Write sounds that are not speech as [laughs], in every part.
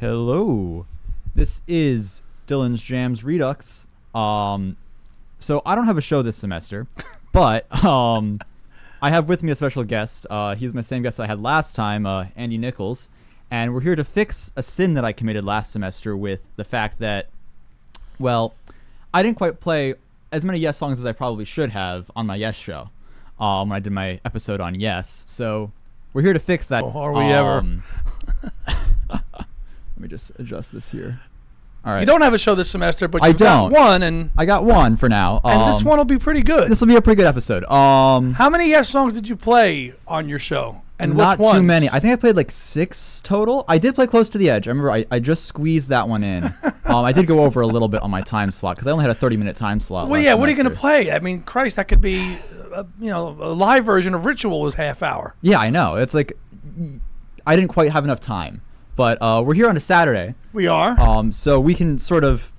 Hello. This is Dylan's Jams Redux. Um, so I don't have a show this semester, [laughs] but um, I have with me a special guest. Uh, he's my same guest I had last time, uh, Andy Nichols, and we're here to fix a sin that I committed last semester with the fact that, well, I didn't quite play as many Yes songs as I probably should have on my Yes show um, when I did my episode on Yes. So we're here to fix that. Oh, are we ever. [laughs] um, Let me just adjust this here. All right. You don't have a show this semester, but I you've got don't. one, and I got one for now. and this Um, one will be pretty good. This will be a pretty good episode. Um, How many Yes songs did you play on your show? And not which too ones? many. I think I played like six total. I did play close to the edge. I remember I, I just squeezed that one in. [laughs] um, I did go over a little bit on my time slot because I only had a 30 minute time slot. Well, yeah. What are you going to play? I mean, Christ, that could be, uh, you know, a live version of Ritual is half hour. Yeah, I know. It's like I didn't quite have enough time, but uh, we're here on a Saturday, We are. um, so we can sort of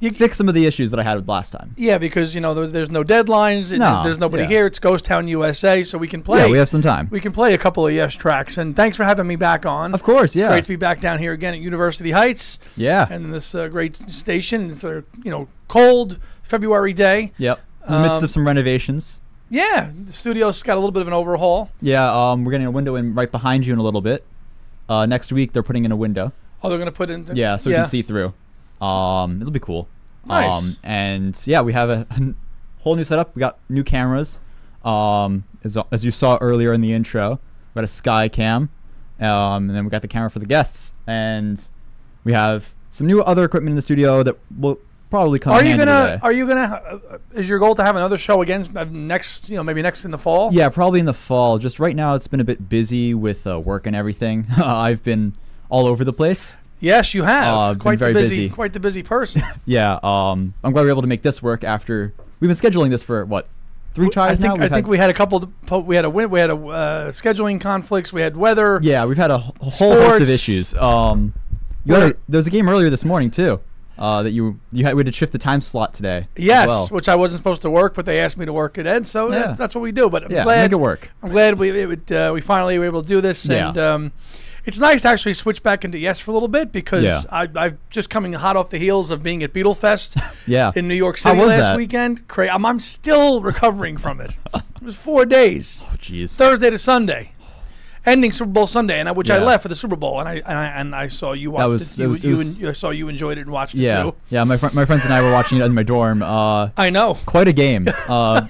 You- fix some of the issues that I had with last time. yeah, because you know there's, there's no deadlines. and No, there's nobody yeah. here. It's Ghost Town USA, so we can play. Yeah, we have some time. we can play a couple of Yes tracks. And thanks for having me back on. Of course, It's yeah, great to be back down here again at University Heights yeah, and this uh, great station. It's a you know cold February day. yep. In the midst Um, of some renovations. Yeah, the studio's got a little bit of an overhaul. Yeah, um, we're getting a window in right behind you in a little bit. Uh, next week they're putting in a window. Oh, they're gonna put in. Yeah, so we can see through. Um, it'll be cool. Nice. Um, and yeah, we have a, a [laughs] whole new setup. We got new cameras. Um, as, as you saw earlier in the intro, we got a sky cam. Um, and then we got the camera for the guests, and we have some new other equipment in the studio that will probably come. Are you gonna? today. Are you gonna? Uh, is your goal to have another show again uh, next? You know, maybe next in the fall. Yeah, probably in the fall. Just right now, it's been a bit busy with uh, work and everything. [laughs] I've been all over the place. Yes, you have. Uh, quite very the busy, busy. Quite the busy person. [laughs] Yeah, um, I'm glad we are able to make this work after we've been scheduling this for what three tries I think. now. I think we had a couple. Of, we had a win- we had a uh, scheduling conflicts. We had weather. yeah, we've had a wh- whole host of issues. Um, you had a, there was a game earlier this morning too. Uh, that you you had we had to shift the time slot today. Yes, well. which I wasn't supposed to work, but they asked me to work it in, so Yeah. that's, that's what we do. But I'm yeah, glad make it work. I'm glad we it would, uh, we finally were able to do this, Yeah. and um, it's nice to actually switch back into yes for a little bit because Yeah. I, I've just coming hot off the heels of being at Beatlefest [laughs] Yeah, in New York City last that? weekend. Cra- I'm, I'm still recovering from it. It was four days, [laughs] Oh, jeez. Thursday to Sunday, ending Super Bowl Sunday, and I, which I Yeah. left for the Super Bowl, and I and I, and I saw you watched was- it. You, it was- it you, was- en- I saw you enjoyed it and watched it yeah, too. yeah. My fr- my friends and I were watching it in my dorm. Uh, I know. quite a game. Uh,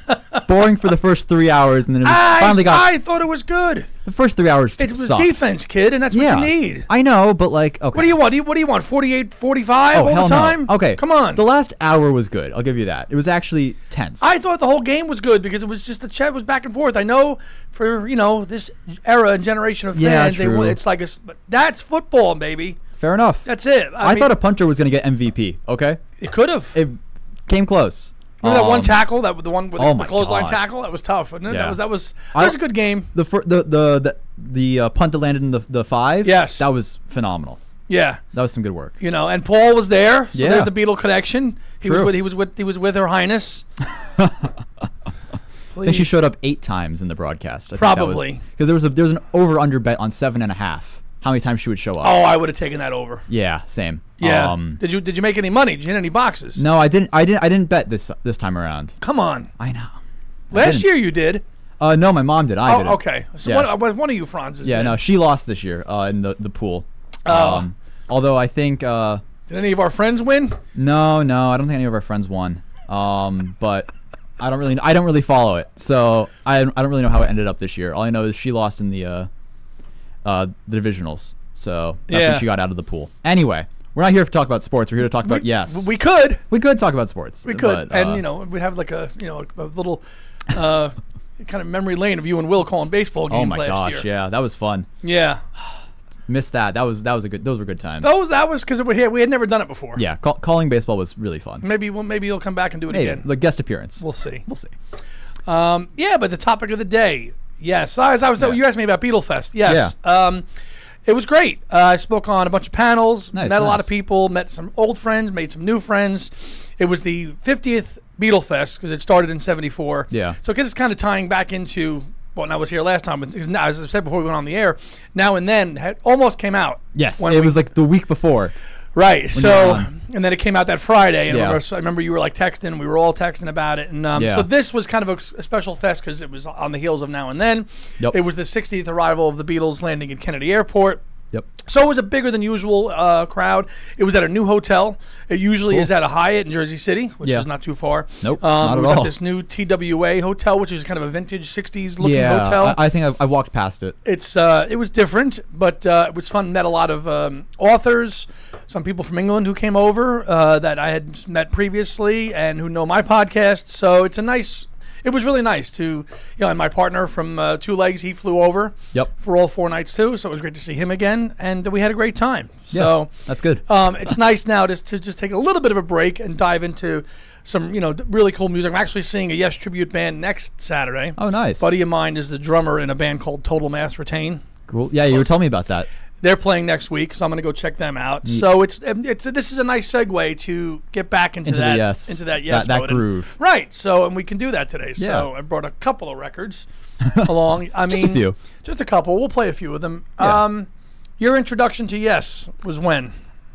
boring for the first three hours, and then it just [laughs] I, finally got I thought it was good. The first three hours. It was sucked. defense, kid, and that's Yeah, what you need. I know, but like, okay. What do you want? Do you- What do you want? 48, 45 Oh all the time? no. Okay, come on. The last hour was good. I'll give you that. It was actually tense. I thought the whole game was good because it was just the chat was back and forth. I know for you know this era and generation of Yeah, fans, they true. want, it's like a, that's football, baby. Fair enough. That's it. I, I, mean, thought a punter was gonna get MVP. Okay, it could have. it came close. Remember that one Um, tackle, that the one with oh the, that God. tackle? That was tough. Yeah. That was that was that I- was a good game. The fir- the the the, the uh, punt that landed in the the five. Yes. that was phenomenal. Yeah, That was some good work. you know, and Paul was there, so Yeah. there's the Beatle connection. He was True. with he was with he was with Her Highness. [laughs] I think she showed up eight times in the broadcast. Probably. because there was a there was an over under bet on seven and a half. How many times she would show up? Oh, I would have taken that over. Yeah, same. Yeah. Um, did you did you make any money? Did you hit any boxes? no, I didn't. I didn't. I didn't bet this this time around. Come on. I know. Last didn't. year you did. Uh, no, my mom did. I did. Oh, okay. So Yeah. one, uh, one of you Franzes Yeah, did. no, she lost this year uh, in the the pool. Oh. Um, although I think uh, Did any of our friends win? no, no, I don't think any of our friends won. Um, but I don't really, I don't really follow it, so I, I don't really know how it ended up this year. All I know is she lost in the uh, uh, the divisionals, so that's Yeah. when she got out of the pool. Anyway, we're not here to talk about sports. We're here to talk about yes. We could. we could talk about sports. We could. but, and uh, you know, we have like a you know a, little uh, [laughs] kind of memory lane of you and Will calling baseball games Oh my gosh, year. yeah, that was fun. Yeah. Missed that. That was that was a good. Those were good times. Those that was because we had, we had never done it before. Yeah, call, calling baseball was really fun. Maybe well, maybe you'll come back and do it Hey, again. the guest appearance. We'll see. We'll see. Um, yeah, but the topic of the day. Yes, as I was. Yeah. You asked me about Beatlefest. Yes. Um, it was great. Uh, I spoke on a bunch of panels. Nice, met a lot of people. Met some old friends. Made some new friends. It was the 50th Beatlefest because it started in '74. Yeah. So because it's kind of tying back into when I was here last time, as I said before we went on the air, now and then had almost came out. Yes, when it we- was like the week before. Right. So, and then it came out that Friday, and I remember, so I remember you were like texting. We were all texting about it, and um, Yeah. so this was kind of a, a special fest because it was on the heels of Now and Then. Yep. It was the 60th arrival of the Beatles landing at Kennedy Airport. Yep. So it was a bigger than usual uh, crowd. It was at a new hotel. It usually Cool. is at a Hyatt in Jersey City, which Yeah. is not too far. Nope, Um, not it at was all. at this new TWA hotel, which is kind of a vintage 60s looking yeah, hotel I, I think I, I walked past it. it's uh, it was different, but uh, it was fun. Met a lot of um, authors, some people from England who came over uh, that I had met previously and who know my podcast. So it's a nice. It was really nice to, you know, and my partner from uh, Two Legs, he flew over Yep. for all four nights too. So it was great to see him again, and we had a great time. So That's good. um, it's nice now just to just take a little bit of a break and dive into some, you know, really cool music. I'm actually seeing a Yes tribute band next Saturday. Oh, nice. Buddy of mine is the drummer in a band called Total Mass Retain. Cool. Yeah, you were telling me about that. They're playing next week, so I'm going to go check them out. So it's um, it's this is a nice segue to get back into, Into that yes. into that yes That- that mode. And- groove. right? So and we can do that today. So I brought a couple of records [laughs] along. I mean, Just a few. just a couple. We'll play a few of them. Yeah. Um, your introduction to Yes was when?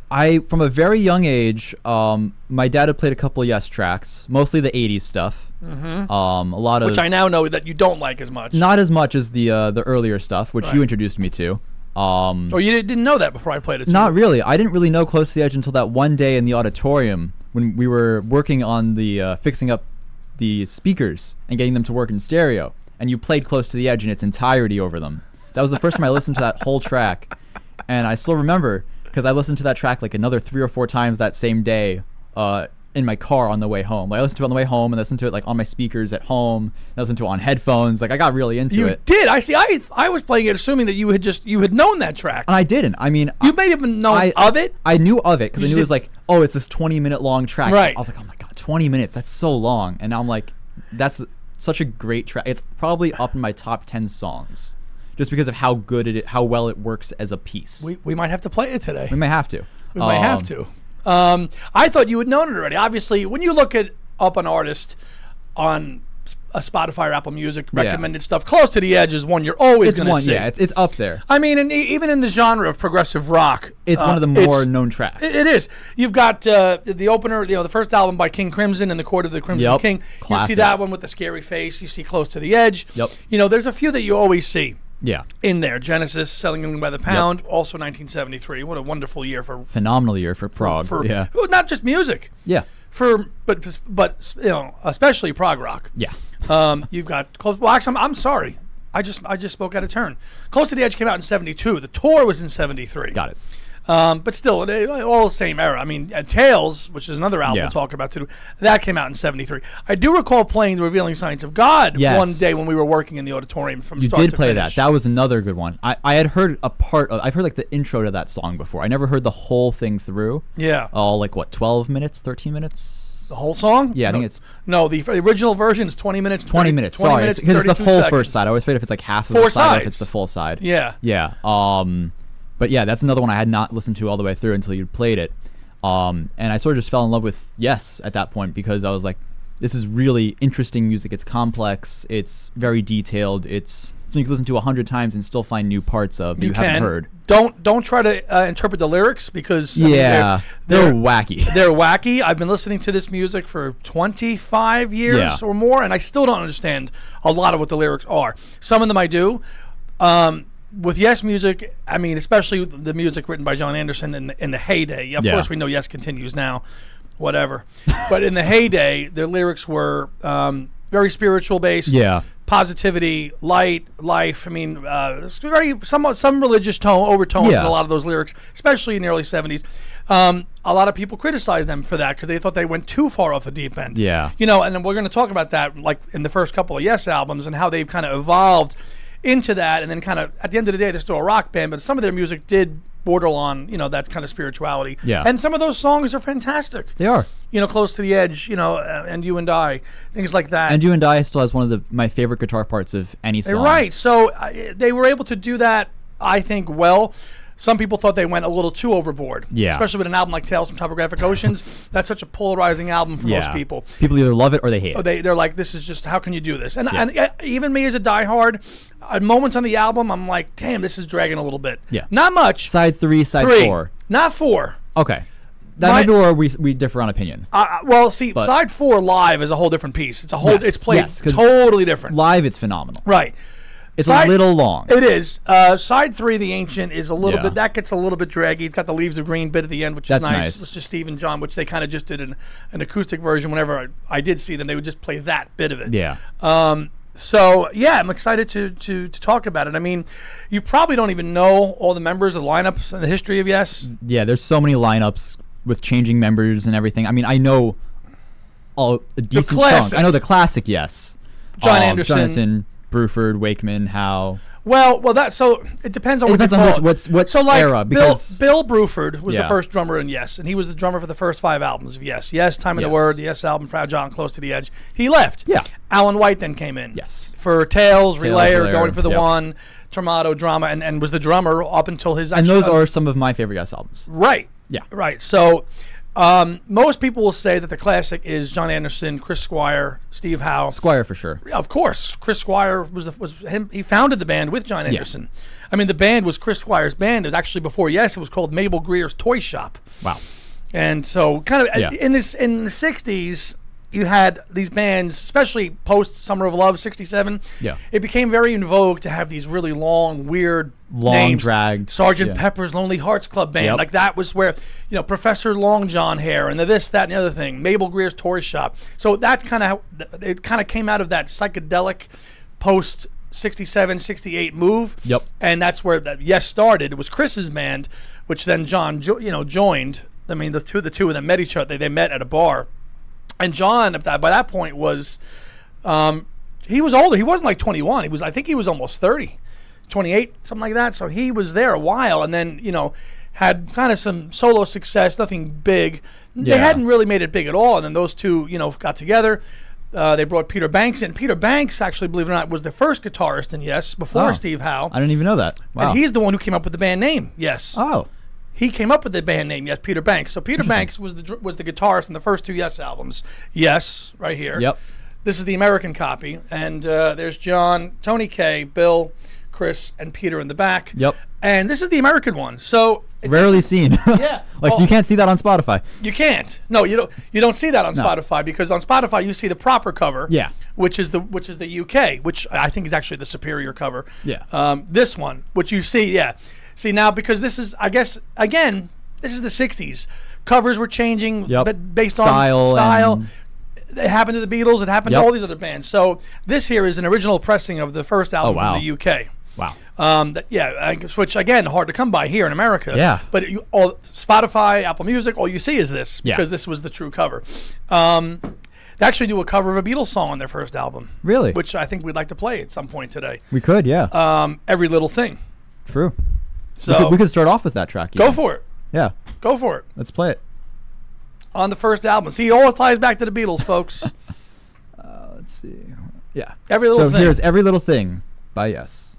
I, from a very young age, um, my dad had played a couple of Yes tracks, mostly the '80s stuff. Mm-hmm. Um, a lot of Which I now know that you don't like as much. not as much as the uh, the earlier stuff, which Right. you introduced me to. Um, Oh, you didn't know that before I played it. Not really. I didn't really know Close to the Edge until that one day in the auditorium when we were working on the uh, fixing up the speakers and getting them to work in stereo. And you played Close to the Edge in its entirety over them. That was the first time I listened to that whole track, and I still remember because I listened to that track like another three or four times that same day. Uh, in my car on the way home. Like, I listened to it on the way home and listened to it like on my speakers at home. I listened to it on headphones. Like I got really into You it. did. I see. I I was playing it assuming that you had just you had known that track. And I didn't. I mean, you may have known I- of it. I knew of it because I You knew it was like, oh, it's this 20 minute long track. Right. I was like, oh my god, 20 minutes. That's so long. And now I'm like, that's such a great track. It's probably up in my top 10 songs, just because of how good it, how well it works as a piece. We, we might have to play it today. We may have to. We might have Um, to. Um, I thought you had known it already. Obviously, when you look at up an artist on a Spotify or Apple Music Yeah. recommended stuff, close to the edge is one you're always going to see. yeah. It's, it's up there. I mean, and even in the genre of progressive rock, It's uh, one of the more known tracks. It it is. You've got uh, the opener, you know, the first album by King Crimson and the Court of the Crimson Yep. King. You see that one with the scary face. You see Close to the Edge. Yep. You know, there's a few that you always see yeah. in there. Genesis, Selling Them by the Pound, also 1973. What a wonderful year for Phenomenal year for prog. for yeah. well, not just music. Yeah. For but but you know, especially prog rock. Yeah. Um, you've got close. Well, actually, I'm, I'm sorry. I just I just spoke out of turn. Close to the Edge came out in '72. The tour was in '73. Got it. Um, but still, they- all the same era. I mean, uh, Tales, which is another album Yeah. we'll talk about too, that came out in '73. I do recall playing the Revealing Science of God Yes. one day when we were working in the auditorium from You did play finish. that. That was another good one. I, I had heard a part of, I've heard like the intro to that song before. I never heard the whole thing through. yeah, All like what, 12 minutes, 13 minutes? the whole song. Yeah, I no, think it's- no. The, the original version is 20 minutes. 20 30 minutes. 20 Sorry, minutes, because it's, the whole seconds. first side. I always forget if it's like half of Four the side or if it's the full side. Yeah. Yeah. Um, but yeah, that's another one I had not listened to all the way through until you played it. Um, and I sort of just fell in love with Yes at that point because I was like, this is really interesting music. It's complex. It's very detailed. It's something you can listen to a hundred times and still find new parts of that you, You haven't heard. Don't don't try to uh, interpret the lyrics because I mean, Yeah, they're, they're, they're wacky. [laughs] they're wacky. I've been listening to this music for 25 years Yeah. or more, and I still don't understand a lot of what the lyrics are. Some of them I do. Um, with Yes music, I mean, especially the music written by Jon Anderson in the, in the heyday. Of Yeah. course, we know Yes continues now, whatever. but in the heyday, their lyrics were um, very spiritual based. Yeah. Positivity, light, life. I mean, uh, very somewhat some religious tone overtones Yeah. in a lot of those lyrics, especially in the early '70s. Um, a lot of people criticized them for that because they thought they went too far off the deep end. Yeah. you know, and then we're going to talk about that, like in the first couple of Yes albums, and how they've kind of evolved into that, and then kind of at the end of the day, they're still a rock band, but some of their music did border on, you know, that kind of spirituality. Yeah. and some of those songs are fantastic. They are. You know, close to the edge. You know, uh, and you and I, things like that. And You and I still has one of the my favorite guitar parts of any song. Right. So uh, they were able to do that, I think, well. Some people thought they went a little too overboard. Yeah. Especially with an album like Tales from Topographic Oceans. [laughs] That's such a polarizing album for yeah. most people. People either love it or they hate it. They they're like, this is just how can you do this? And Yeah. and uh, even me as a diehard, at moments on the album, I'm like, damn, this is dragging a little bit. Yeah. Not much. Side three, side Three. four. Not four. Okay. That My- might be where we, we differ on opinion. Uh, well, see, But- side four live is a whole different piece. It's a whole. Yes, it's played yes, totally different. Live, it's phenomenal. right. It's Side- a little long. It is. Uh, side three, the ancient, is a little Yeah. bit. That gets a little bit draggy. It's got the leaves of green bit at the end, which That's is nice. nice. Which is Steve and Jon, which they kind of just did an, an acoustic version. Whenever I, I did see them, they would just play that bit of it. yeah. Um, so yeah, I'm excited to, to to talk about it. I mean, you probably don't even know all the members, the lineups, and the history of Yes. yeah, there's so many lineups with changing members and everything. I mean, I know all a decent classic. chunk. I know the classic, yes. Jon Um, Anderson. Jon Anderson, Bruford, Wakeman, Howe. Well, well, that so it depends on It what depends on which- what's- what so like era, because- Bill, Bill Bruford was the first drummer in Yes, and he was the drummer for the first five albums of Yes. Yes, Time in the Yes. Word, the Yes album, Fragile and Close to the Edge. He left. Yeah. Alan White then came in. Yes. For Tales, Relayer, Relayer, Going for the yep. One, Tormato, Drama, and, and was the drummer up until his. And those are some of my favorite Yes albums. Right. Yeah. Right. So um, most people will say that the classic is Jon Anderson, Chris Squire, Steve Howe. Squire for sure. Of course, Chris Squire was the, was him. He founded the band with Jon Anderson. I mean, the band was Chris Squire's band. It was actually before Yes. It was called Mabel Greer's Toy Shop. Wow. And so, kind of Yeah. in this in the '60s, you had these bands, especially post Summer of Love '67. Yeah. it became very in vogue to have these really long, weird, Long, names. dragged, Sergeant yeah. Pepper's Lonely Hearts Club Band. Yep. Like that was where you know Professor Long John Hair and the this, that, and the other thing. Mabel Greer's Toy Shop. So that's kind of how it kind of came out of that psychedelic post. 67, 68 move. Yep. And that's where that Yes started. It was Chris's band, which then Jon, jo- you know, joined. I mean, the two, the two of them met each other. They, they met at a bar, and Jon, at that by that point, was, um, he was older. He wasn't like 21. He was, I think, he was almost 30, 28, something like that. So he was there a while, and then you know, had kind of some solo success, nothing big. They hadn't really made it big at all, and then those two, you know, got together. Uh, they brought Peter Banks in. Peter Banks, actually, believe it or not, was the first guitarist in Yes before Oh. Steve Howe. I didn't even know that. Wow. And he's the one who came up with the band name. Yes, oh. He came up with the band name. Yes, Peter Banks. So Peter [laughs] Banks was the was the guitarist in the first two Yes albums. Yes, right here. Yep. This is the American copy, and uh, there's Jon, Tony Kaye, Bill, Chris, and Peter in the back. Yep. And this is the American one. So Rarely [laughs] seen. Yeah. [laughs] like Well- you can't see that on Spotify. you can't. No, you don't. You don't see that on No. Spotify because on Spotify you see the proper cover. Yeah. Which is the which is the UK, which I think is actually the superior cover. Yeah. Um, this one, which you see, yeah. See now because this is, I guess, again, this is the '60s. Covers were changing, Yep. but based Style on style. It happened to the Beatles. It happened Yep. to all these other bands. So this here is an original pressing of the first album Oh, wow. from the UK. Wow. Um, that, yeah, which again hard to come by here in America. Yeah. But you, all Spotify, Apple Music, all you see is this Yeah. because this was the true cover. Um, they actually do a cover of a Beatles song on their first album, Really? which I think we'd like to play at some point today. we could, yeah. Um, Every little thing. True. So we, could, we could start off with that track. go even. for it. Yeah. Go for it Let's play it. on the first album. See, it always ties back to the Beatles, folks. [laughs] Uh, let's see. Yeah. Every little so thing. here's Every Little Thing by Yes.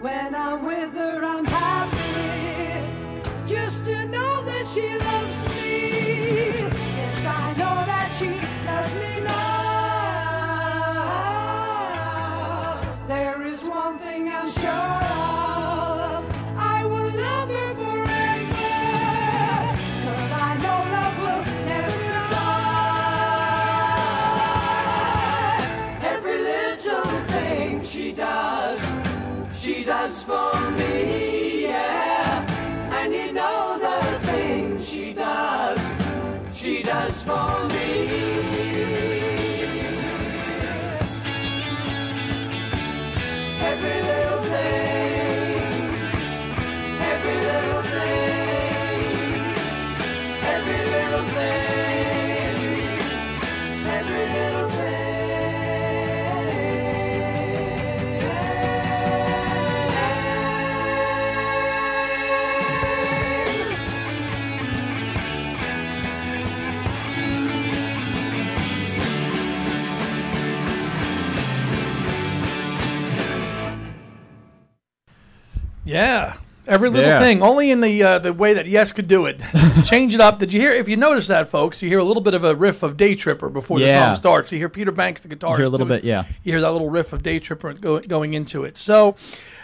When I'm with her, I'm happy. Just to know that she loves me. Every little Yeah. thing, only in the uh, the way that Yes could do it. [laughs] Change it up. Did you hear? If you notice that, folks, you hear a little bit of a riff of Day Tripper before the song starts. You hear Peter Banks, the guitarist. hear a little bit, yeah. You hear that little riff of Day Tripper go, going into it. So,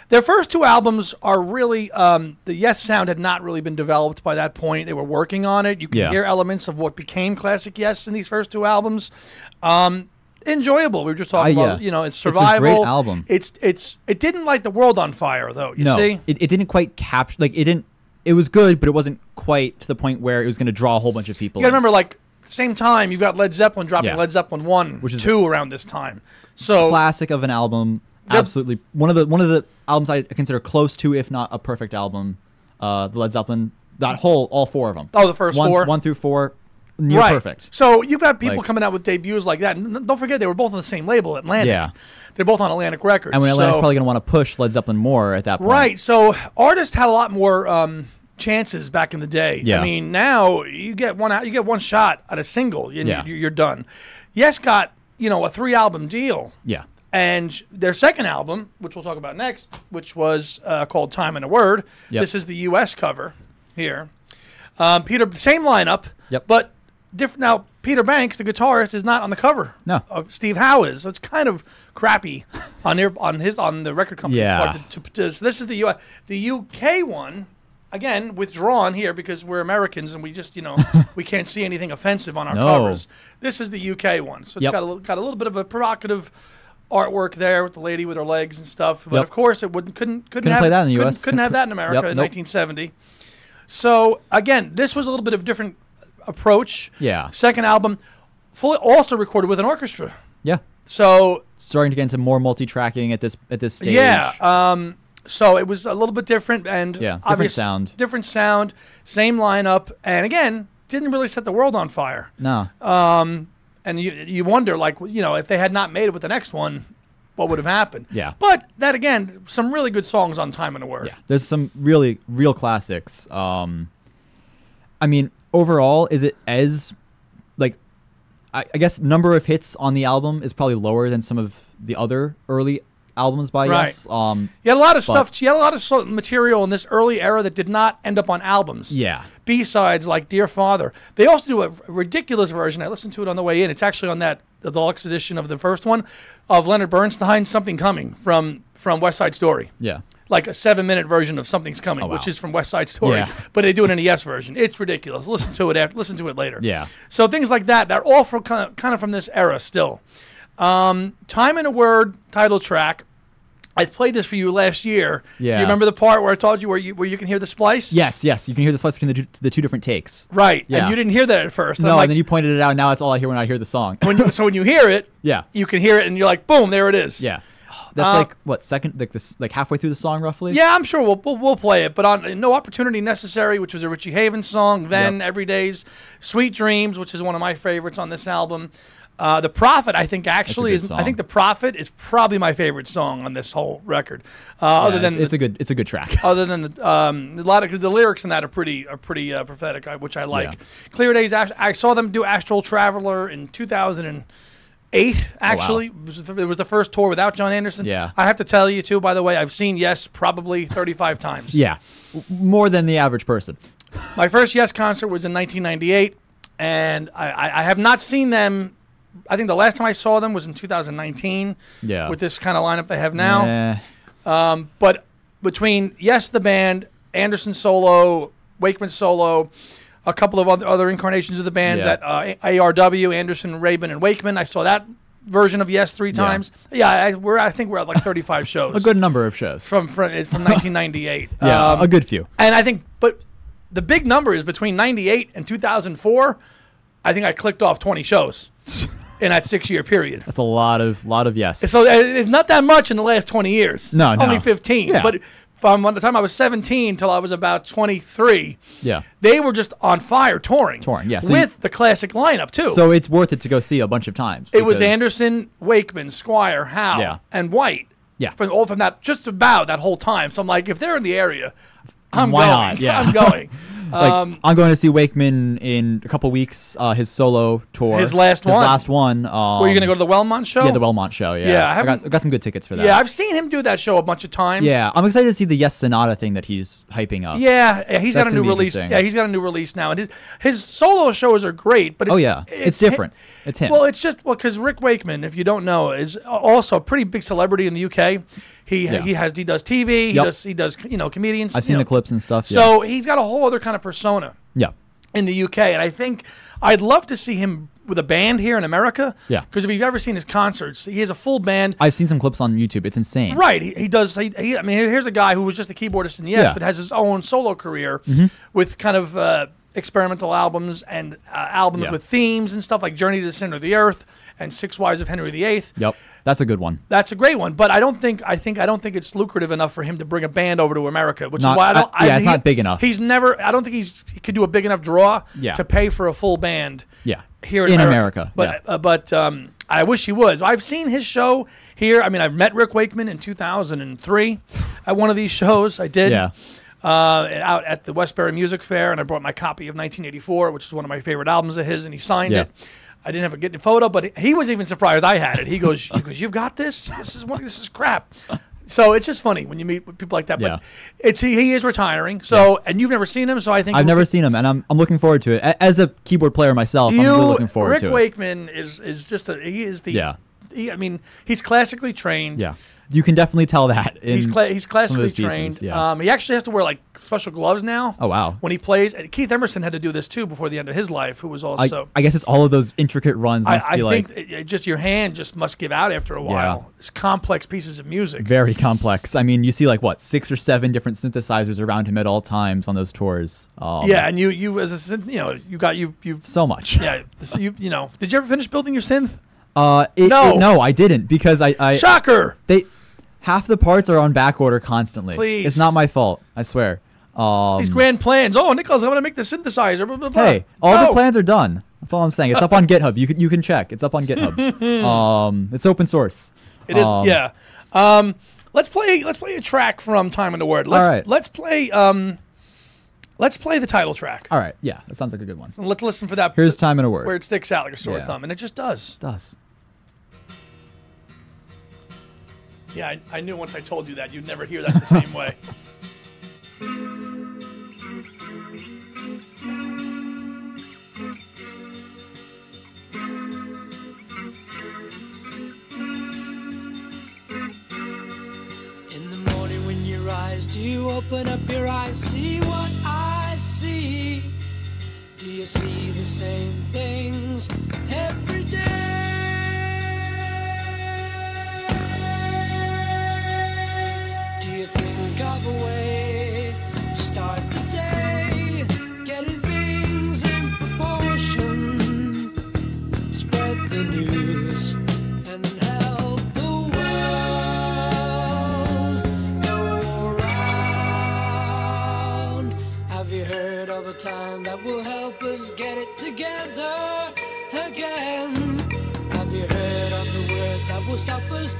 their first two albums are really um, the Yes sound had not really been developed by that point. They were working on it. You can Yeah. hear elements of what became classic Yes in these first two albums. Um, enjoyable. We were just talking I- about, you know, it's survival. It's a great album. It's it's it didn't light the world on fire though. You no, see. it, it didn't quite capture. Like it didn't. It was good, but it wasn't quite to the point where it was going to draw a whole bunch of people. You got to in. remember, like same time, you've got Led Zeppelin dropping Yeah. Led Zeppelin one, Which is two around this time. So classic of an album. Absolutely one of the one of the albums I consider close to, if not a perfect album. Uh, the Led Zeppelin, that whole, all four of them. Oh, the first one, four? one through four, near right. perfect. So you've got people Like- coming out with debuts like that, and don't forget they were both on the same label, Atlantic. Yeah. they're both on Atlantic Records. And when Atlantic's so, probably going to want to push Led Zeppelin more at that point. right, so artists had a lot more um, chances back in the day. Yeah. I mean, now you get one out, you get one shot at a single, and Yeah. you, you're done. Yes, got you know a three album deal. Yeah. And their second album, which we'll talk about next, which was uh, called Time and a Word. Yep. This is the U.S. cover here. Um, Peter, same lineup, Yep. but different. Now Peter Banks, the guitarist, is not on the cover. No. of Steve Howe is. So it's kind of crappy on their on his on the record company's Yeah. part. To, to, to- so this is the U the UK one. Again, withdrawn here because we're Americans and we just, you know, [laughs] we can't see anything offensive on our No. covers. This is the UK one, so it's Yep. got a little, got a little bit of a provocative artwork there with the lady with her legs and stuff. But Yep. of course, it wouldn't couldn't couldn't, Couldn't have play that in the couldn't, US. Couldn't have that in America [laughs] Yep, in nope. 1970. So again, this was a little bit of different approach. Yeah. Second album, fully also recorded with an orchestra. Yeah. So Starting to get into more multi-tracking at this at this stage. yeah, um, so it was a little bit different and Yeah, different sound. different sound, same lineup, and again, didn't really set the world on fire. no. Um, And you you wonder like you know if they had not made it with the next one, what would have happened? Yeah. But that again, some really good songs on Time and a Word. Yeah, there's some really real classics. Um, I mean, overall, is it as like I, I guess number of hits on the album is probably lower than some of the other early albums by Right. Yes. Um, You had a lot of But- stuff. She had a lot of material in this early era that did not end up on albums. yeah, B sides like "Dear Father." They also do a ridiculous version. I listened to it on the way in. It's actually on that the deluxe edition of the first one of Leonard Bernstein's "Something Coming" from from West Side Story. yeah, Like a seven minute version of "Something's Coming," Oh, wow. which is from West Side Story, Yeah. but they do it in a Yes version. It's ridiculous. Listen to it after. Listen to it later. Yeah. So things like that. They're all from kind of, kind of from this era still. Um, Time and a Word title track. I played this for you last year. Yeah. Do you remember the part where I told you where you where you can hear the splice? yes, yes. You can hear the splice between the two, the two different takes. Right. Yeah. And you didn't hear that at first. No, like, and then you pointed it out. Now it's all I hear when I hear the song. when you, so when you hear it, [laughs] yeah, you can hear it, and you're like, boom, there it is. yeah. That's Uh, like what second, like this, like halfway through the song, roughly. Yeah, I'm sure we'll, we'll, we'll play it, but on No Opportunity Necessary, which was a Richie Havens song, then Yep. Every Day's Sweet Dreams, which is one of my favorites on this album. Uh, the Prophet, I think, actually is. I think the Prophet is probably my favorite song on this whole record. Uh, Yeah, other than it's, it's the, a good, it's a good track. [laughs] other than the, um, a lot of the lyrics in that are pretty are pretty uh, prophetic, uh, which I like. Yeah. Clear Days. I saw them do Astral Traveler in 2008. Actually, it, was the, it was the first tour without Jon Anderson. Yeah. I have to tell you too. By the way, I've seen Yes probably 35 times. yeah, more than the average person. My first Yes concert was in 1998, and I, I, I have not seen them. I think the last time I saw them was in 2019. Yeah. With this kind of lineup they have now. Eh, But between Yes, the band, Anderson solo, Wakeman solo, a couple of other, other incarnations of the band Yeah. that uh, ARW, Anderson, Rabin, and Wakeman. I saw that version of Yes three times. Yeah, I, we're I think we're at like 35 [laughs] shows. a good number of shows. from from, from [laughs] 1998. yeah, Um, a good few. and I think, but the big number is between 98 and 2004. I think I clicked off 20 shows [laughs] in that six year period. That's a lot of, lot of yes. So uh, it's not that much in the last 20 years. No, no. Only 15. Yeah. But from the time I was 17 till I was about 23, yeah. they were just on fire touring. Touring, yeah, so with the classic lineup, too. So it's worth it to go see a bunch of times. it was Anderson, Wakeman, Squire, Howe, Yeah. and White. Yeah. From all from that, just about that whole time. So I'm like, if they're in the area, I'm Why going. not? [laughs] Yeah. I'm going. [laughs] Like, um, I'm going to see Wakeman in a couple weeks. Uh, his solo tour. His last his one. last one. Um, Were you going to go to the Wellmont show? Yeah, the Wellmont show. Yeah. Yeah, I I, got, I got some good tickets for that. Yeah, I've seen him do that show a bunch of times. Yeah, I'm excited to see the Yes Sonata thing that he's hyping up. Yeah, yeah, he's got a new release. Yeah, he's got a new release now, and his his solo shows are great. But it's, Oh, yeah. It's hi- different. It's him. Well, it's just well because Rick Wakeman, if you don't know, is also a pretty big celebrity in the UK. He Yeah. he has he does TV. He Yep. does he does you know comedians. I've seen know. the clips and stuff. So he's got a whole other kind of persona yeah. in the UK, and I think I'd love to see him with a band here in America. Yeah. Because if you've ever seen his concerts, he has a full band. I've seen some clips on YouTube. It's insane. Right. He, he does. He, he, I mean, here's a guy who was just a keyboardist in Yes, Yeah. But has his own solo career with kind of uh, experimental albums and uh, albums Yeah. with themes and stuff like Journey to the Center of the Earth and Six Wives of Henry VIII. Yep. That's a good one. That's a great one, but I don't think I think I don't think it's lucrative enough for him to bring a band over to America, which Not- is why I don't. I- yeah, I, it's he- not big enough. He's never. I don't think he's he could do a big enough draw Yeah. to pay for a full band Yeah. here in, In America. America, But yeah. uh, but um, I wish he was. I've seen his show here. I mean, I've met Rick Wakeman in 2003 at one of these shows. I did. Yeah. Uh, out at the Westbury Music Fair, and I brought my copy of 1984, which is one of my favorite albums of his, and he signed Yeah. it. I didn't have a good photo, but he was even surprised I had it. He goes, he goes, "You've got this? This is? This is crap." So it's just funny when you meet people like that. But Yeah. it's he, he is retiring. So and you've never seen him. So I think I've never seen him, and I'm I'm looking forward to it. As a keyboard player myself, I'm you. really looking forward Rick to it. Rick Wakeman is is just a he is the Yeah. He, I mean he's classically trained. Yeah, you can definitely tell that. He's, cla- he's classically trained. Yeah. Um, he actually has to wear like special gloves now. oh wow. When he plays, and Keith Emerson had to do this too before the end of his life, who was I, also. I guess it's all of those intricate runs I, must I be like think it, it just your hand just must give out after a while. It's complex pieces of music. very complex. I mean, you see like what six or seven different synthesizers around him at all times on those tours. Um, yeah, and you you as a synth- you know you got you you so much. yeah you you know did you ever finish building your synth? Uh, it, No. it- no, I didn't because I, I Shocker! they half the parts are on back order constantly. Please. it's not my fault. I swear. Um, These grand plans. Oh, Nicholas, I'm gonna make the synthesizer. Blah, blah, blah. hey, all No. the plans are done. That's all I'm saying. It's up on [laughs] GitHub. You can you can check. It's up on GitHub. [laughs] um, it's open source. It is, Um, yeah. Um, let's play. Let's play a track from Time in the Word. Let's, All right. Let's play. Um, let's play the title track. All right. Yeah, that sounds like a good one. Let's listen for that. Here's time in a word. where it sticks out like a sore Yeah. thumb, and it just does. does. Yeah, I, I knew once I told you that you'd never hear that the same way. [laughs] In the morning when you rise, do you open up your eyes, see what I see? Do you see the same things every time that will help us get it together again? Have you heard of the word that will stop us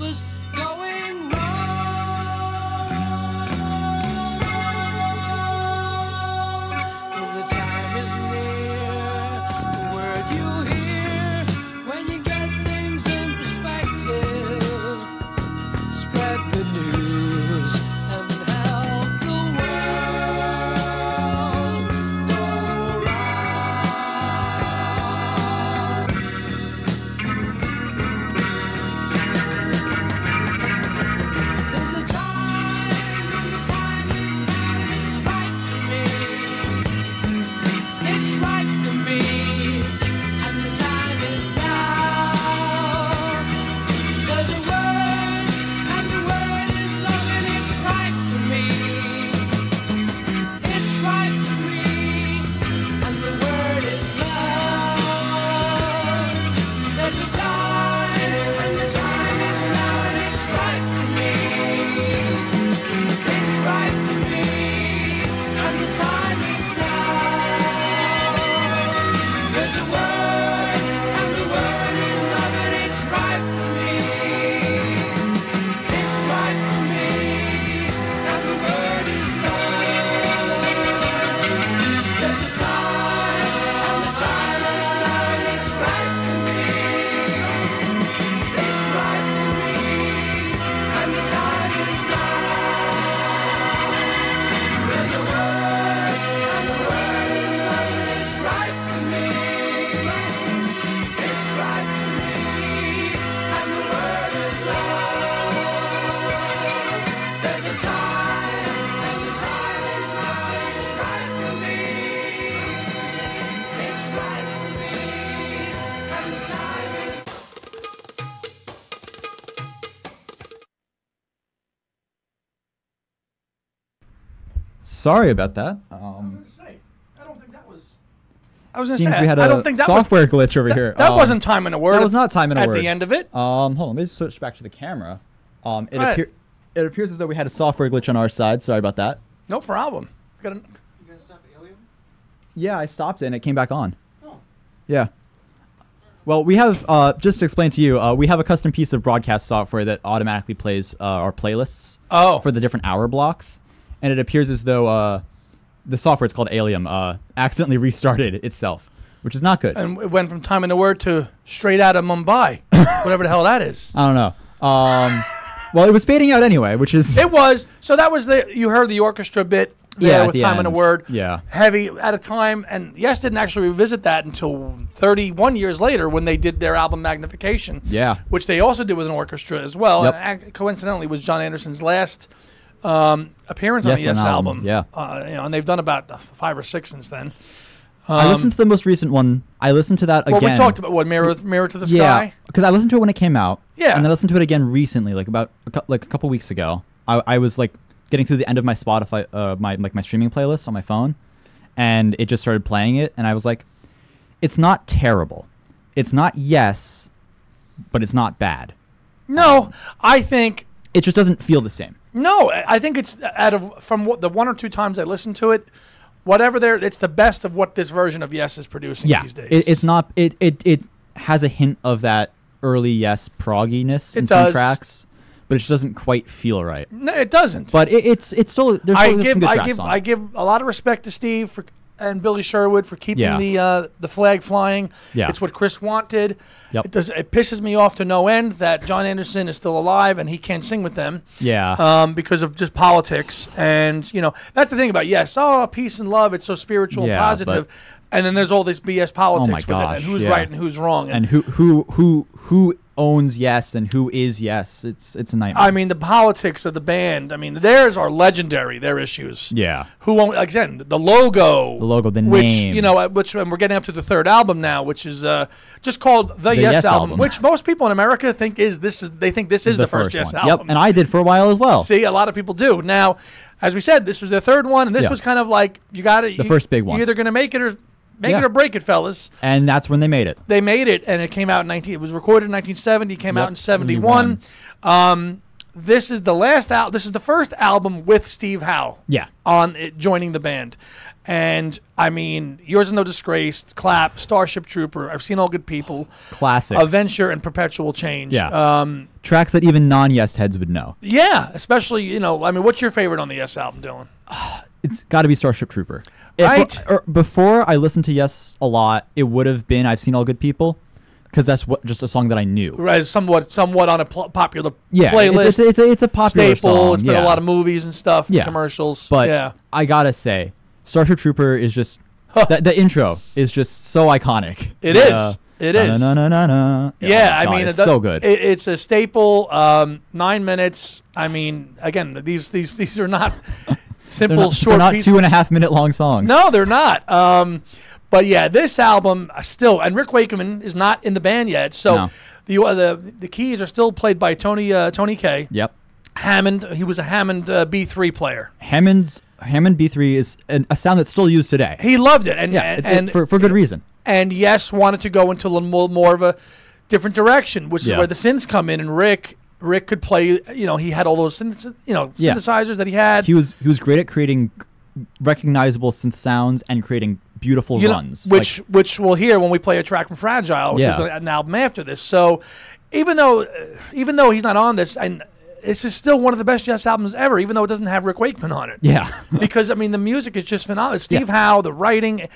us sorry about that. Um, I don't think that was. I was gonna seems say. we had I a don't think that was. A software glitch over here. That Um, wasn't Time and a Word. That was not time and a at word. At the end of it. Um, hold on. Let me switch back to the camera. Um, it, appear- it appears as though we had a software glitch on our side. Sorry about that. No problem. You Got a, Yeah, I stopped it and it came back on. Oh. Yeah. Well, we have uh, just to explain to you, uh, we have a custom piece of broadcast software that automatically plays uh, our playlists oh, for the different hour blocks, and it appears as though uh, the software it's called Alium uh, accidentally restarted itself, which is not good. and it went from time and a word to straight out of Mumbai, [laughs] whatever the hell that is. I don't know. Um, well, it was fading out anyway, which is It was so that was the you heard the orchestra bit there Yeah, with the time and a word. Yeah. heavy at a time, and Yes didn't actually revisit that until 31 years later when they did their album Magnification. Yeah. which they also did with an orchestra as well. Yep. And coincidentally, was Jon Anderson's last um, appearance on the Yes album, album. yeah. uh, you know, and they've done about five or six since then. I listened to the most recent one. I listened to that Well, again. we talked about what mirror mirror to the yeah, sky. because I listened to it when it came out. Yeah. and I listened to it again recently, like about a, like a couple weeks ago. I, I was like getting through the end of my Spotify, uh, my like my streaming playlist on my phone, and it just started playing it, and I was like, it's not terrible. It's not yes, but it's not bad. No, I think It just doesn't feel the same. No, I I think it's out of from what the one or two times I listened to it, whatever there, it's the best of what this version of Yes is producing Yeah, these days. it, it's not. It, it it has a hint of that early yes progginess in It some does. tracks, but it just doesn't quite feel right. no, it doesn't. But it, it's it's still there's I still give some good I tracks give on I give a lot of respect to Steve for and Billy Sherwood for keeping Yeah. the uh, the flag flying. Yeah. It's what Chris wanted. Yep. It does it pisses me off to no end that Jon Anderson is still alive and he can't sing with them. Yeah. Um, because of just politics, and you know that's the thing about yes, oh peace and love, it's so spiritual Yeah, and positive, and then there's all this BS politics with it, gosh, and who's yeah. right and who's wrong, and who who who who owns yes and who is yes? It's it's a nightmare. I mean, the politics of the band. I mean, theirs are legendary. Their issues. yeah. Who own, again the logo, The logo, the which name. you know, uh, which and we're getting up to the third album now, which is uh, just called the, Yes, Yes album, album. which most people in America think is this is they think this is the, first, Yes one. album. Yep, and I did for a while as well. See, a lot of people do. Now, as we said, this was their third one, and this Yeah. was kind of like you got it. The first big one. You're either going to make it or make Yeah. it or break it, fellas. and that's when they made it. They made it, and it came out in 19. It was recorded in 1970. Came out in 71. Um, this is the last out. This is the first album with Steve Howe Yeah. on it joining the band. And I mean, yours is no disgrace. Clap, Starship Trooper. I've seen all good people. Classic. Adventure and perpetual change. Yeah. Um, Tracks that even non-yes heads would know. yeah. Especially, you know, I mean, what's your favorite on the Yes album, Dylan? [sighs] It's got to be Starship Trooper. Right. or before I listened to Yes a lot, it would have been I've Seen All Good People, because that's what just a song that I knew. Right, somewhat, somewhat on a pl- popular Yeah, playlist. it's, it's, it's a it's a popular staple. song. It's been yeah. a lot of movies and stuff, Yeah. commercials. But yeah, I gotta say, Starship Trooper is just the, the intro is just so iconic. It is. uh, It is. na-na-na-na-na. yeah. Oh I mean, it's so good. It, it's a staple. Um, nine minutes. I mean, again, these these these are not simple, they're not, short. they're not two and a half minute long songs. No, they're not. Um, but yeah, this album uh, still, and Rick Wakeman is not in the band yet, so No. the uh, the the keys are still played by Tony uh, Tony Kaye. Yep. Hammond. He was a Hammond uh, B3 player. Hammond's Hammond B3 is an, a sound that's still used today. He loved it, and yeah, and, it- and for for good reason. and yes, wanted to go into a little more, more of a different direction, which is where the synths come in. And Rick, Rick could play. You know, he had all those synth, you know Yeah. synthesizers that he had. He was he was great at creating recognizable synth sounds and creating beautiful you know, runs. which Like, which we'll hear when we play a track from Fragile, which is Yeah. the, an album after this. So even though even though he's not on this, and this is still one of the best Jeff's albums ever, even though it doesn't have Rick Wakeman on it. yeah, [laughs] because I mean the music is just phenomenal. Steve Howe, the writing.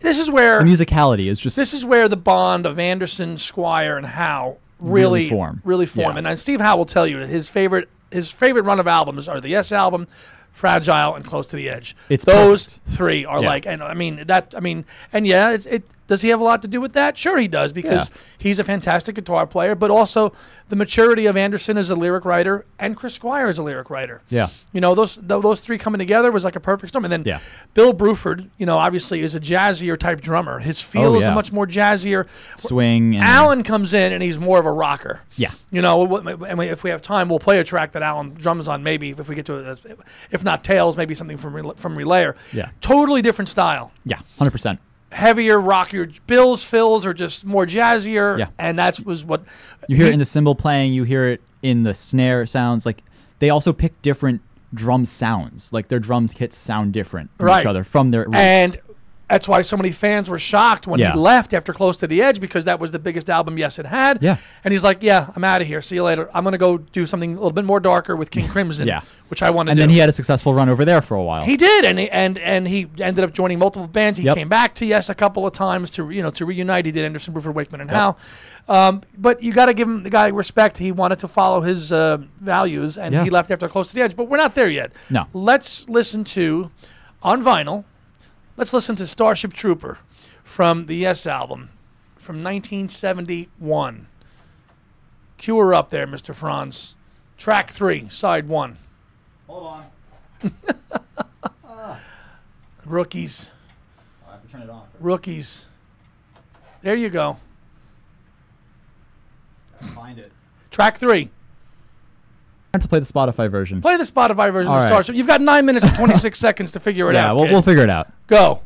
This is where the musicality is just this is where the bond of Anderson, Squire, and Howe really Really form. Really form. Yeah. And, Steve Howe will tell you that his favorite his favorite run of albums are the Yes album, Fragile, and Close to the Edge. It's those perfect. three are Yeah. like, and I mean that. I mean, and yeah, it's, it Does he have a lot to do with that? Sure, he does because Yeah. he's a fantastic guitar player, but also the maturity of Anderson as a lyric writer and Chris Squire as a lyric writer. Yeah. You know, those th- those three coming together was like a perfect storm. And then Yeah. Bill Bruford, you know, obviously is a jazzier type drummer. His oh, feel Oh, is yeah. much more jazzier. Swing. And, Alan comes in and he's more of a rocker. Yeah. You know, and if we have time, we'll play a track that Alan drums on. Maybe if we get to it, if not Tales, maybe something from from Relayer. Yeah. Totally different style. Yeah. Hundred percent. Heavier, rockier. Bill's fills are just more jazzier. Yeah. And that's was what You hear it in the cymbal playing. You hear it in the snare sounds. Like they also pick different drum sounds. Like their drum kits sound different from Right. each other from their roots. And that's why so many fans were shocked when Yeah. he left after Close to the Edge because that was the biggest album Yes it had. Yeah. And he's like, Yeah, I'm out of here. See you later. I'm gonna go do something a little bit more darker with King [laughs] Crimson. Yeah. Which I want to and do. then he had a successful run over there for a while. He did, and he, and and he ended up joining multiple bands. He Yep. came back to Yes a couple of times to you know to reunite. He did Anderson, Bruford, Wakeman, and Howe. Um, but you got to give him the guy respect. He wanted to follow his uh, values, and Yeah. he left after Close to the Edge. But we're not there yet. No. Let's listen to on vinyl. Let's listen to Starship Trooper from the Yes album from 1971. Cue her up there, Mr. Franz. Track three, side one. Hold on. [laughs] Ah. Rookies. I have to turn it on. Rookies. There you go. Find it. Track three. Have to play the Spotify version. Play the Spotify version All of right. Starship. You've got nine minutes and 26 [laughs] seconds to figure it yeah, out. we'll, we'll figure it out. Go.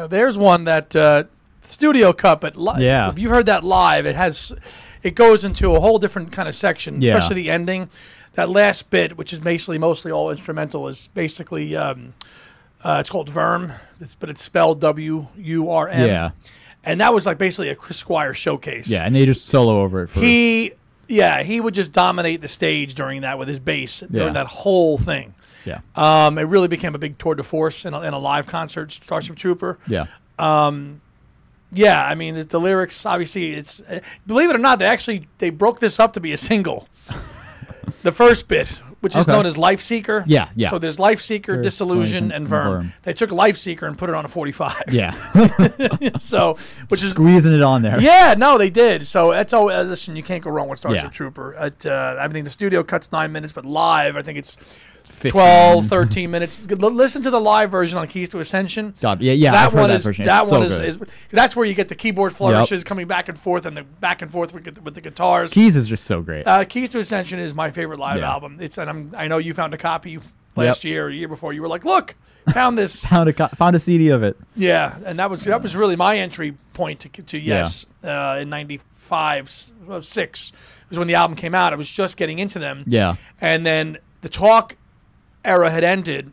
Now, there's one that uh, studio cut, but li- Yeah. if you heard that live, it has it goes into a whole different kind of section, Yeah. especially the ending. That last bit, which is basically mostly all instrumental, is basically um, uh, it's called Verm, it's, but it's spelled W U R M. Yeah. and that was like basically a Chris Squire showcase. Yeah, and they just solo over it for he yeah he would just dominate the stage during that with his bass during Yeah. that whole thing. Yeah. Um, it really became a big tour de force in a, in a live concert, Starship Trooper. yeah. Yeah, I mean the, the lyrics. Obviously, it's uh, believe it or not, they actually they broke this up to be a single. [laughs] the first bit, which is Okay. known as Life Seeker. Yeah, yeah. So there's Life Seeker, First, Disillusion, and Verm. Verm. They took Life Seeker and put it on a 45. Yeah. [laughs] so, which is Squeezing it on there. yeah, no, they did. So that's all. Uh, listen, you can't go wrong with Starship Yeah. Trooper. At, uh, I think the studio cuts nine minutes, but live, I think it's 15. 12, 13 minutes. Listen to the live version on Keys to Ascension. God, yeah, yeah. that I've one that is version. that It's one so is, is that's where you get the keyboard flourishes coming back and forth and the back and forth with, the- with the guitars. Keys is just so great. Uh, Keys to Ascension is my favorite live Yeah. album. It's and I'm, I know you found a copy last year or a year before. You were like, look, found this. [laughs] found a found a CD of it. yeah, and that was that was really my entry point to to Yes uh, in '95 six was when the album came out. I was just getting into them. Yeah. And then the talk era had ended.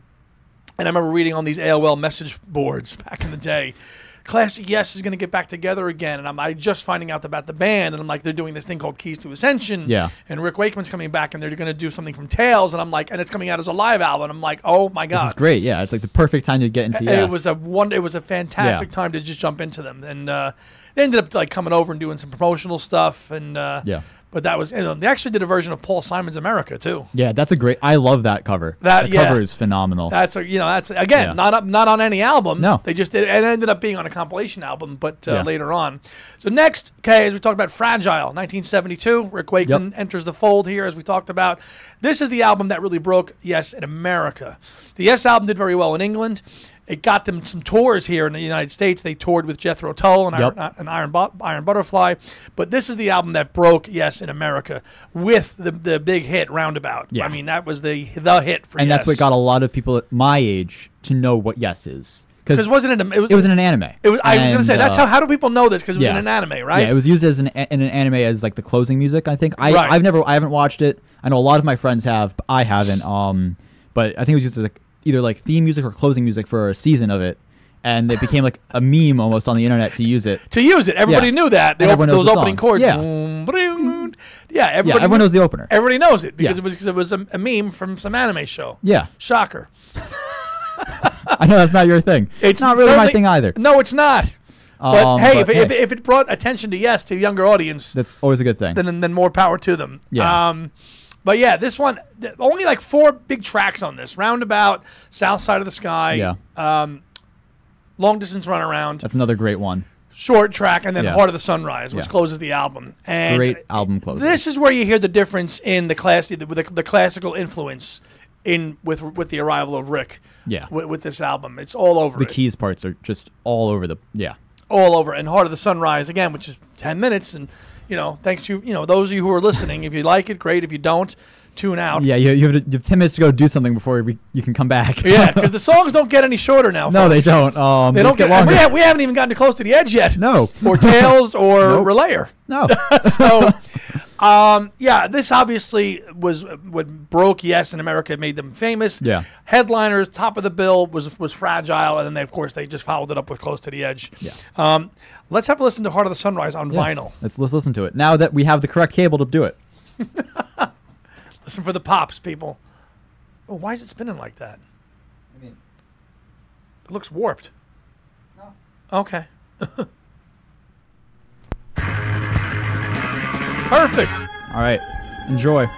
And I remember reading on these AOL message boards [laughs] back in the day. Classic Yes is going to get back together again. And I'm I just finding out about the band. And I'm like, they're doing this thing called Keys to Ascension. Yeah. And Rick Wakeman's coming back and they're going to do something from Tales. And I'm like, and it's coming out as a live album. And I'm like, oh my God. This is great. Yeah, it's like the perfect time to get into It yes. was a one. It was a fantastic Yeah. time to just jump into them, and uh, they ended up like coming over and doing some promotional stuff, and uh, Yeah. But that was they actually did a version of Paul Simon's America too. yeah, that's a great. I love that cover. That- yeah. cover is phenomenal. That's a, you know that's again Yeah. not up, not on any album. No. they just did it, ended up being on a compilation album, but uh, Yeah. later on. So next, okay, as we talked about, Fragile, 1972. Rick Wakeman enters the fold here, as we talked about. This is the album that really broke Yes in America. The Yes album did very well in England. It got them some tours here in the United States. They toured with Jethro Tull and Yep. Iron, and Iron, Bu- Iron Butterfly. But this is the album that broke Yes in America with the the big hit Roundabout. Yeah. I mean that was the the hit for and Yes. that's what got a lot of people at my age to know what yes is. because it wasn't it? A, it was. it was in an anime. It was, I was going to say that's uh, how. How do people know this? Because it was yeah. in an anime, right? Yeah, it was used as an in an anime as like the closing music. I think I Right. I've never I haven't watched it. I know a lot of my friends have, but I haven't. Um, but I think it was used as like, either like theme music or closing music for a season of it, and it became like a meme almost on the internet to use it. to use it, everybody Yeah. knew that. They And op- everyone knows those the opening song. chords. Yeah. boom, boom. Yeah, Yeah, everyone knew, knows the opener. Everybody knows it because Yeah. it was 'cause it was a, a meme from some anime show. Yeah, Shocker. [laughs] I know that's not your thing. It's not really my certainly- thing either. No, it's not. But Um, hey, but if, If, if it brought attention to yes to a younger audience, that's always a good thing. then then more power to them. Yeah. Um, but yeah, this one only like four big tracks on this: Roundabout, South Side of the Sky, yeah, um, Long Distance Runaround, that's another great one. short track, and then Yeah. Heart of the Sunrise, which Yeah. closes the album. And Great album closer. This is where you hear the difference in the class, the, the, the classical influence in with with the arrival of Rick. Yeah. with, with this album, it's all over the it, keys parts are just all over the yeah. All over. And Heart of the Sunrise again, which is ten minutes, and you know, thanks to you know those of you who are listening, if you like it, great. If you don't, tune out. Yeah, you, you, have, you have ten minutes to go do something before we, you can come back. yeah, [laughs] because the songs don't get any shorter now. no, they don't. Um, They they don't get get. longer. We, ha- we haven't even gotten close to the edge yet. no, or Tales or [laughs] Nope. Relayer. no. [laughs] so um, yeah this obviously was what broke yes in america made them famous Yeah. headliners top of the bill was was fragile and then they of course they just followed it up with close to the edge Yeah. um, let's have a listen to heart of the sunrise on Yeah. vinyl Let's let's listen to it now that we have the correct cable to do it. [laughs] listen for the pops people oh, why is it spinning like that I mean, it looks warped No. okay [laughs] perfect All right, enjoy.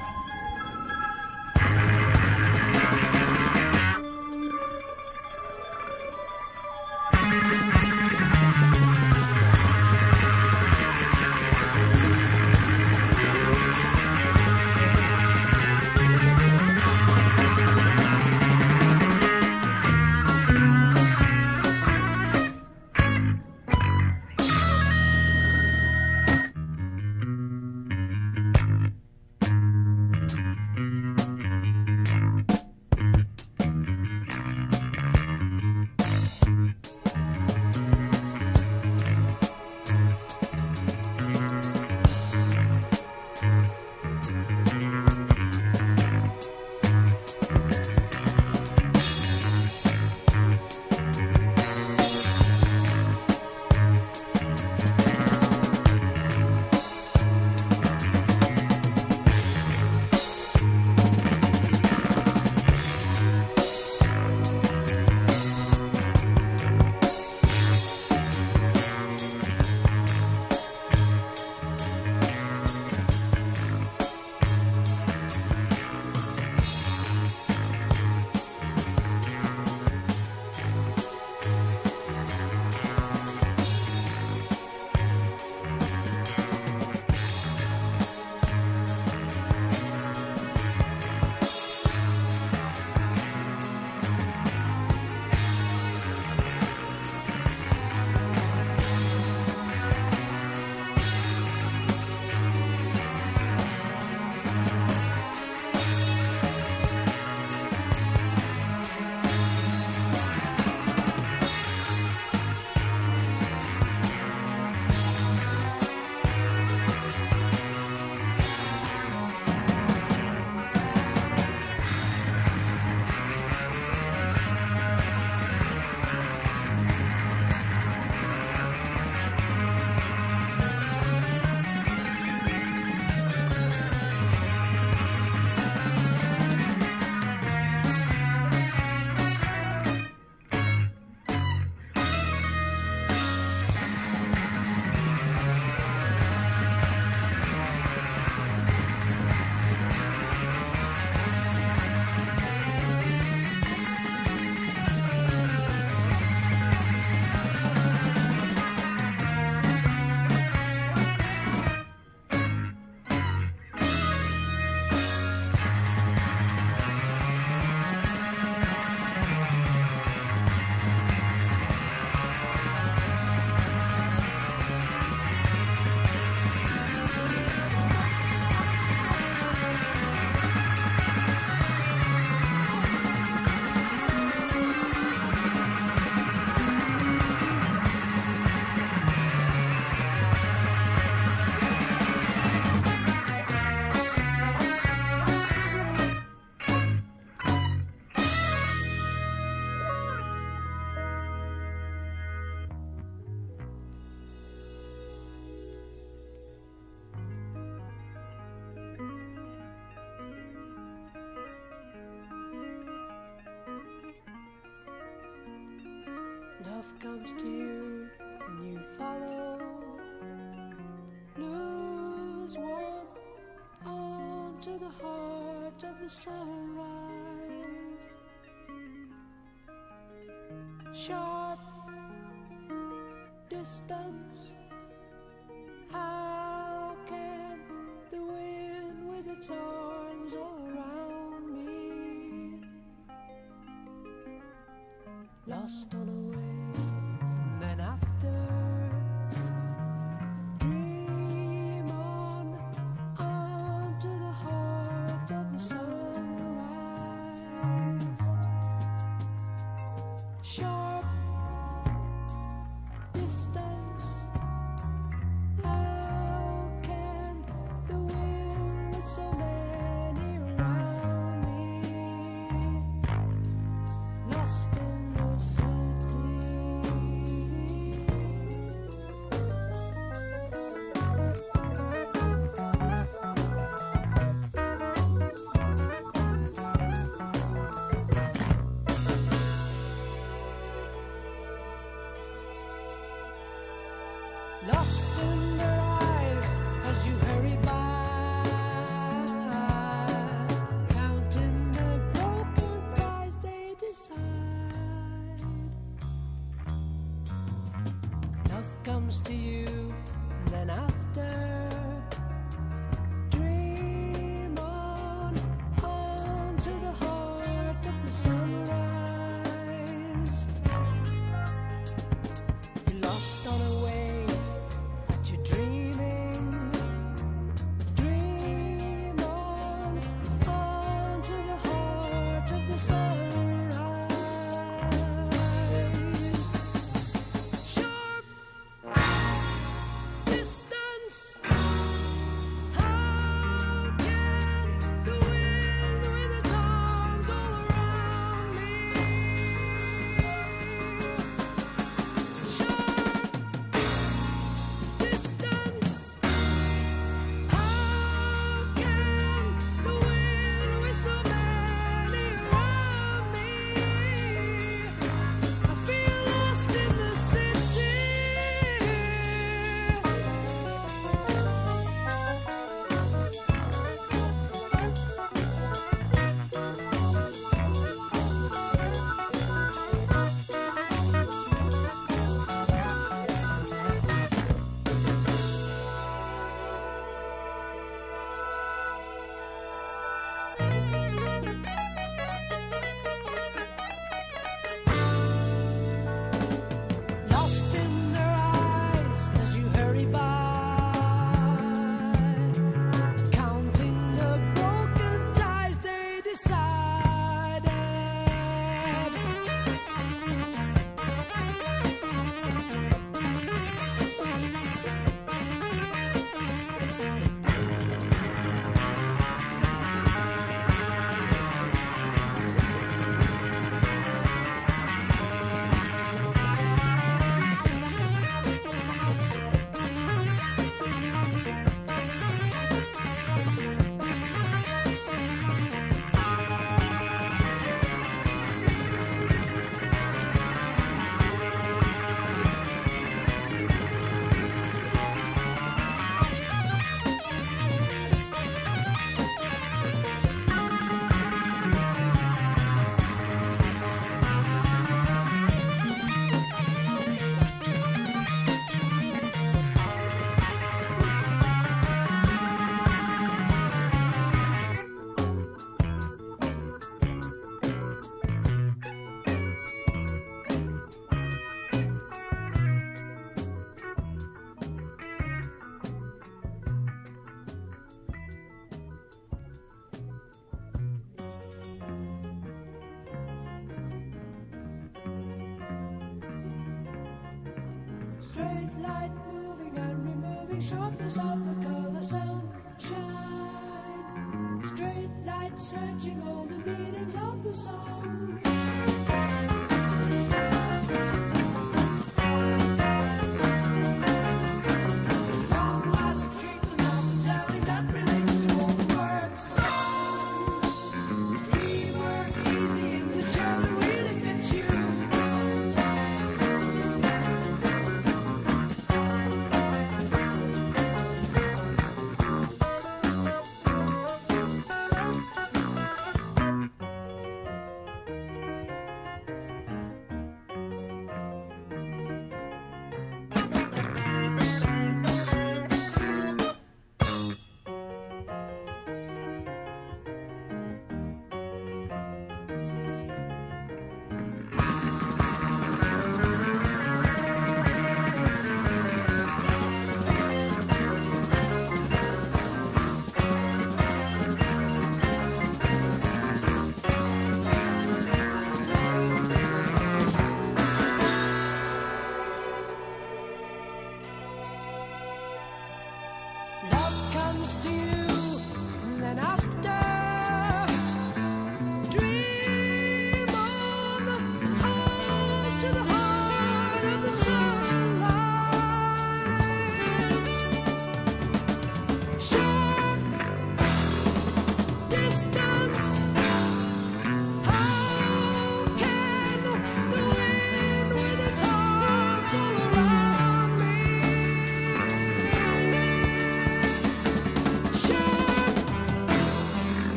comes to you and you follow. Lose one arm to the heart of the sunrise. Sharp distance. How can the wind with its arms all around me? Lost on a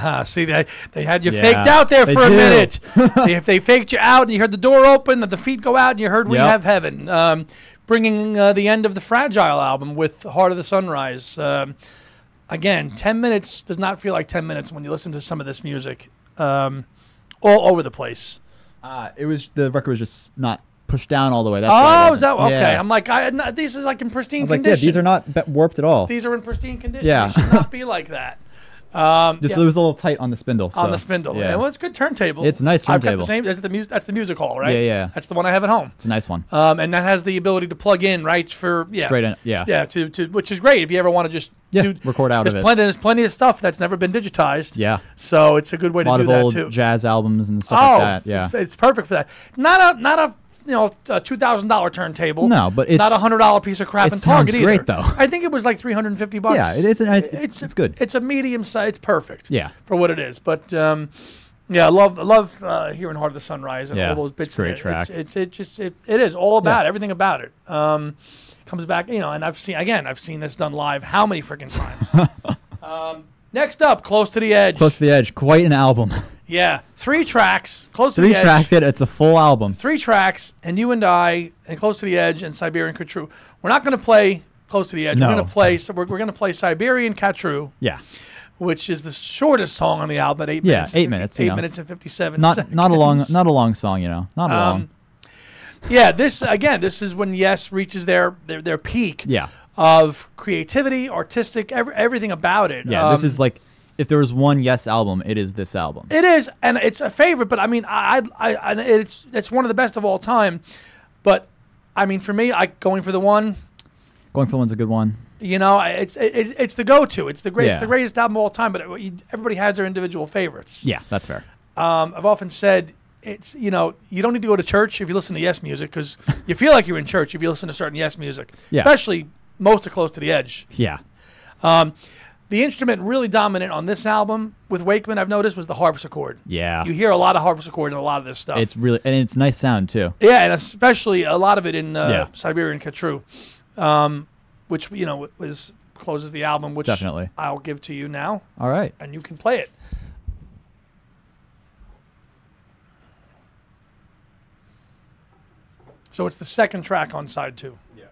[laughs] See, they, they had you Yeah, faked out there for a do. minute. [laughs] if they faked you out and you heard the door open, and the feet go out, and you heard "We Yep. Have Heaven," um, bringing uh, the end of the Fragile album with "Heart of the Sunrise." Um, again, ten minutes does not feel like ten minutes when you listen to some of this music, um, all over the place. Uh, it was the record was just not pushed down all the way. That's Oh, is that okay? Yeah. I'm like, I, this is like in pristine like, yeah, condition. these are not warped at all. These are in pristine condition. Yeah. Should not be like that. [laughs] Um, just yeah. it was a little tight on the spindle. on the spindle. Yeah, Yeah. Well, it's a good turntable. It's a nice I've got turntable. the same. That's the music. That's the music hall, right? Yeah, yeah. That's the one I have at home. it's a nice one. Um, and that has the ability to plug in right for yeah, Straight in, yeah. yeah, to, to which is great if you ever want to just Yeah, do record out of there's it. Plenty, there's plenty of stuff that's never been digitized. Yeah, So it's a good way a to do of that old too. jazz albums and stuff oh, like that. Yeah, it's perfect for that. Not a not a you know a two thousand dollar turntable. No, but it's- not a hundred dollar piece of crap it in Target sounds either. great, though. I think it was like three hundred and fifty bucks. Yeah, it is a nice- it's- it's good. It's a medium size. It's perfect. Yeah. for what it is. But um, yeah, I love I love uh, hearing Heart of the Sunrise and Yeah, all those bits. a great it. track. It's, it's it just it, it is all about Yeah. everything about it. Um, comes back, you know, and I've seen again. I've seen this done live how many freaking times. [laughs] um, next up, close to the edge. Close to the Edge, quite an album. [laughs] Yeah, three tracks. Close to Three the edge Three tracks. Yeah, it's a full album. three tracks, and you and I, and Close to the Edge and Siberian Khatru. We're not going to play Close to the Edge. We're No. going to play. So we're, we're going to play Siberian Khatru, Yeah, which is the shortest song on the album at eight Yeah, minutes. eight 50 minutes, you Eight know. minutes and fifty-seven. not seconds. not a long not a long song. You know, not a long. Um, yeah, this again. This is when Yes reaches their their, their peak. Yeah, Of creativity, artistic, every, everything about it. yeah. this Um, is like if there was one Yes album, it is this album. It is, and it's a favorite. But I mean, I, I, I it's it's one of the best of all time. But I mean, for me, I going for the one. Going for the one's a good one. You know, it's it's, it's the go-to. It's the great. It's the greatest album of all time. But it, you, everybody has their individual favorites. Yeah, that's fair. Um, I've often said it's you know you don't need to go to church if you listen to Yes music because [laughs] you feel like you're in church if you listen to certain Yes music. Yeah. Especially most are close to the edge. Yeah, Um, the instrument really dominant on this album with Wakeman, I've noticed, was the harpsichord. yeah. You hear a lot of harpsichord in a lot of this stuff. It's really and it's nice sound too. Yeah, and especially a lot of it in uh, Yeah. Siberian Khatru, um, which you know was closes the album, which Definitely. I'll give to you now, All right. and you can play it. So it's the second track on side two. Yeah.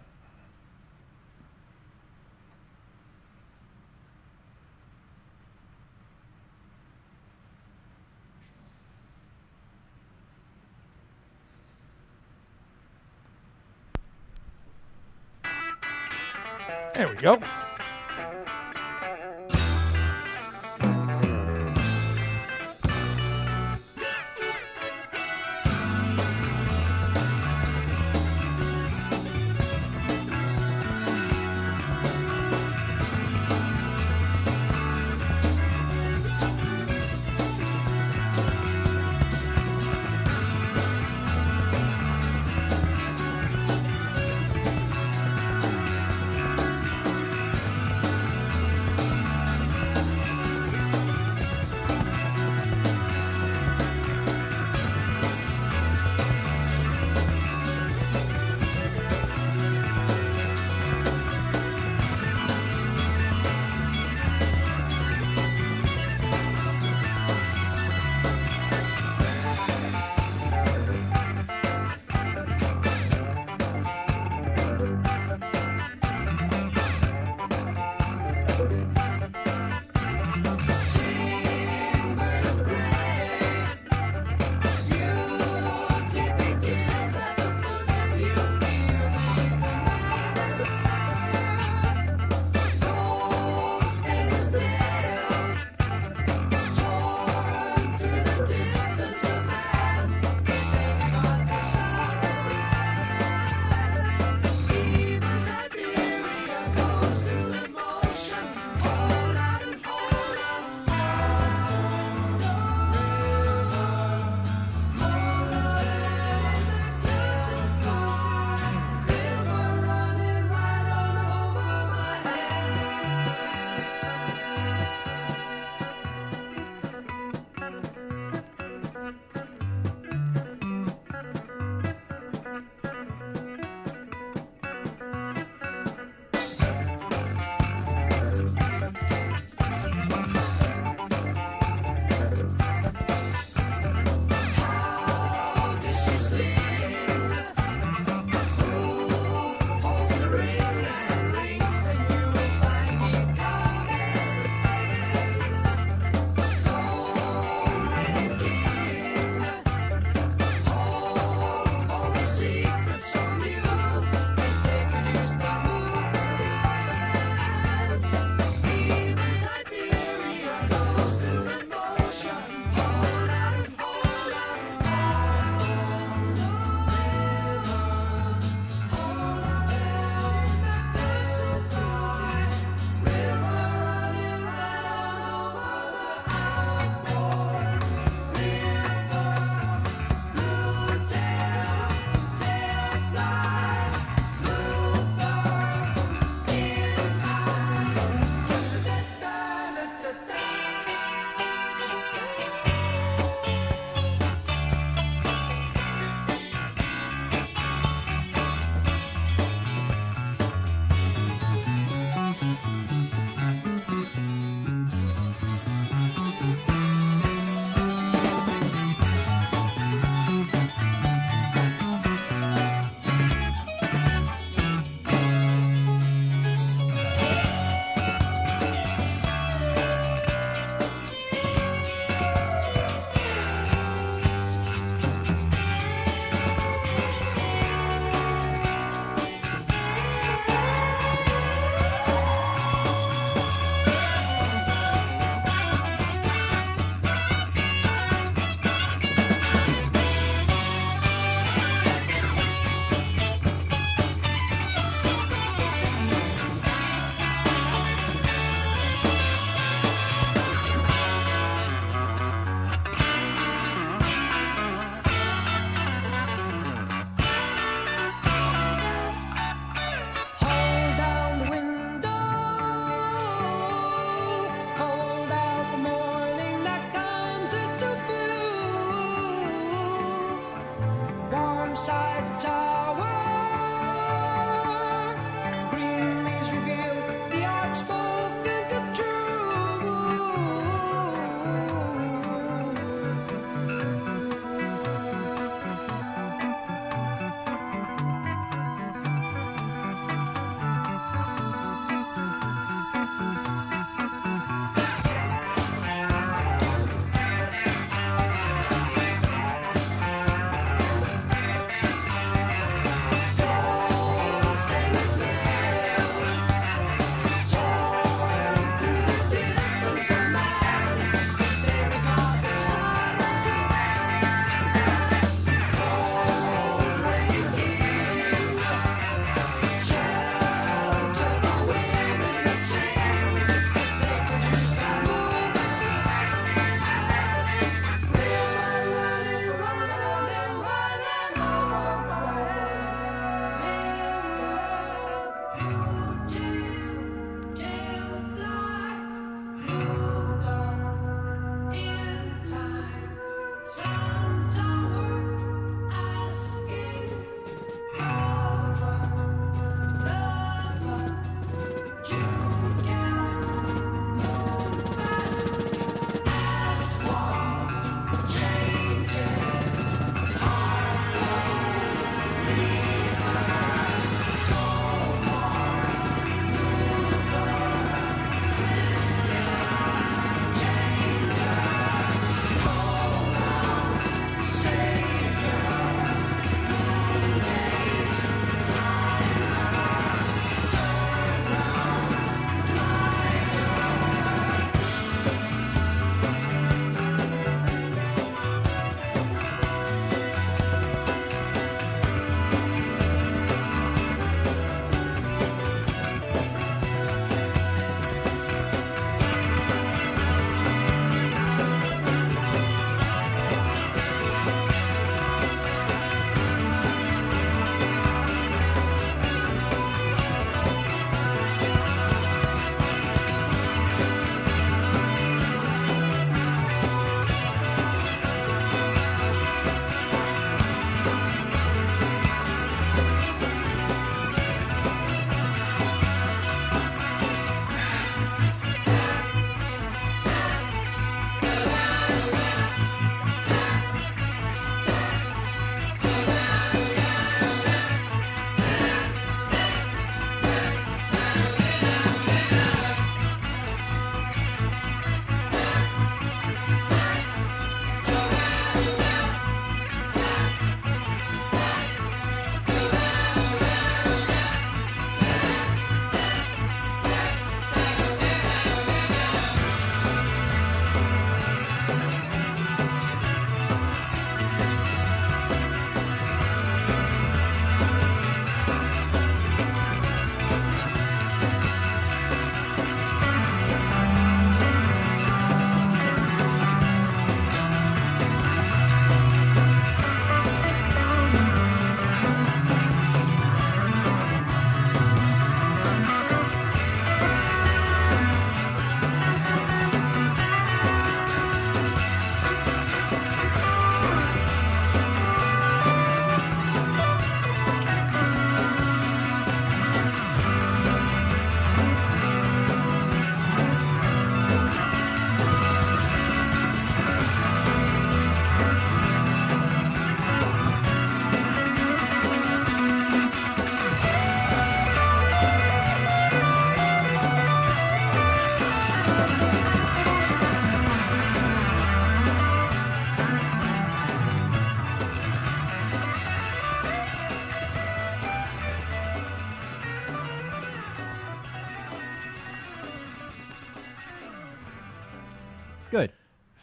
There we go.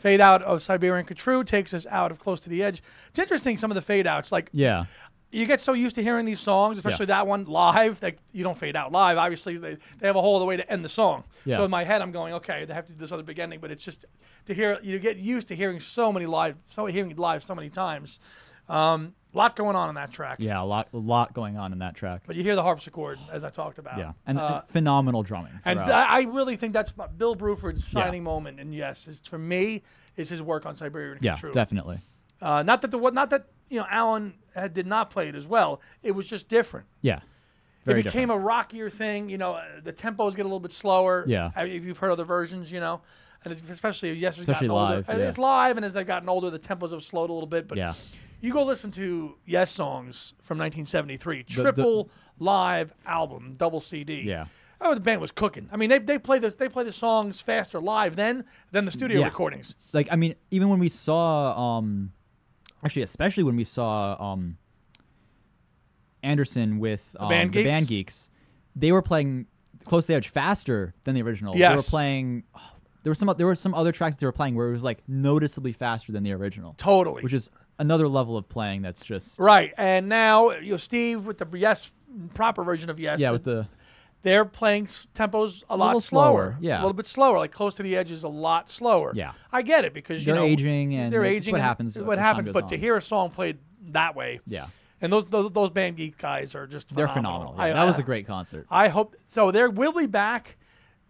Fade out of Siberian Khatru takes us out of Close to the Edge. It's interesting some of the fade outs. Like Yeah. you get so used to hearing these songs, especially that one live, that you don't fade out live. Obviously, they, they have a whole other way to end the song. Yeah. So in my head, I'm going, okay, they have to do this other big ending, but it's just to hear. You get used to hearing so many live, so hearing live so many times. Um, a lot going on in that track. Yeah, a lot, a lot going on in that track. But you hear the harpsichord as I talked about. Yeah, and Uh, phenomenal drumming. and throughout. I, I really think that's my- Bill Bruford's Yeah. shining moment. And yes, is, for me, is his work on Siberian yeah, Khatru. definitely. Uh, not that the what, not that you know Alan had, did not play it as well. It was just different. Yeah, very it became different. a rockier thing. You know, uh, the tempos get a little bit slower. Yeah. If you've heard other versions, you know, and especially yes, it's Especially gotten older. live, And yeah. It's live, and as they've gotten older, the tempos have slowed a little bit. But Yeah. You go listen to Yes songs from 1973, the- triple live album, double CD. Yeah. Oh, the band was cooking. I mean, they, they play this they play the songs faster live then than the studio Yeah. recordings. like I mean, even when we saw, um, actually, especially when we saw um, Anderson with um, Band the Geeks? Band Geeks, they were playing Close to the Edge faster than the original. They were Yes. playing. There were some. There were some other tracks they were playing where it was like noticeably faster than the original. Totally. Which is another level of playing that's just Right, and now you know Steve with the Yes proper version of Yes. yeah with the they're playing tempos a, lot slower. slower, yeah. a little bit slower. Like close to the edge is a lot slower. Yeah. I get it because you They're know aging and they're aging. what happens What happens? But to hear a song played that way, yeah and those those, those band geek guys are just they're phenomenal. phenomenal. Yeah, I- that was a great concert. I hope so. There will be back.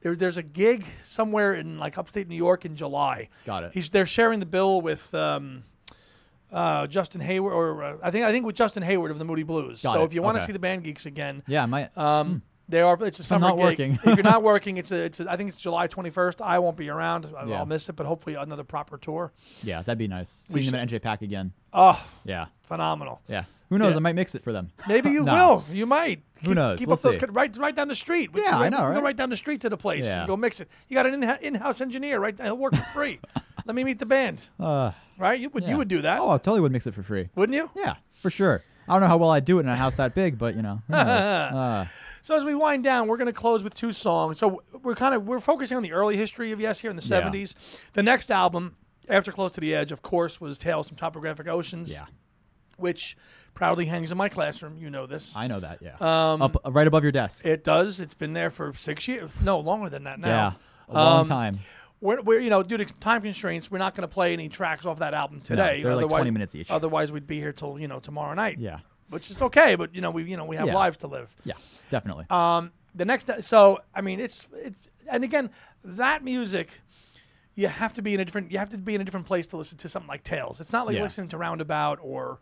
There, there's a gig somewhere in like upstate New York in July. Got it. He's they're sharing the bill with um, uh, Justin Hayward, or uh, I think I think with Justin Hayward of the Moody Blues. Got so it. if you want to Okay. see the band geeks again, Yeah, I might. um, they are. It's a I'm summer not gig. working. if you're not [laughs] working, it's a, it's a, I think it's July 21st. I won't be around. I- Yeah. I'll miss it, but hopefully another proper tour. yeah, that'd be nice. Seeing them at NJPAC again. Oh, Yeah, phenomenal. yeah. Who knows? Yeah. I might mix it for them. [laughs] Maybe you No. will. You might. Who Keep- knows? Keep We'll up see. co- right right down the street. We- Yeah, we- I know, we Go right? right down the street to the place. Yeah. and Go mix it. You got an in- in-house engineer, right? He'll work for free. [laughs] Let me meet the band. Uh, Right? You would yeah. you would do that, Oh, I totally would mix it for free. wouldn't you? Yeah, for sure. I don't know how well I'd do it in a house that big, but you know. [laughs] Uh, So as we wind down, we're going to close with two songs. So we're kind of we're focusing on the early history of Yes here in the Yeah. 70s. The next album, after Close to the Edge, of course, was Tales from Topographic Oceans. yeah, which proudly hangs in my classroom. You know this. I know that. Yeah, Um, up right above your desk. It does. It's been there for six years. No, longer than that now. yeah, a long Um, time. We're, we're, you know, due to time constraints, we're not going to play any tracks off that album today. they're like Otherwise- 20 minutes each. Otherwise, we'd be here till you know tomorrow night. Yeah, which is okay. But you know, we you know we have Yeah. lives to live. yeah, definitely. Um, the next, so I mean, it's it's, and again, that music, you have to be in a different, you have to be in a different place to listen to something like Tales. It's not like Yeah. listening to Roundabout or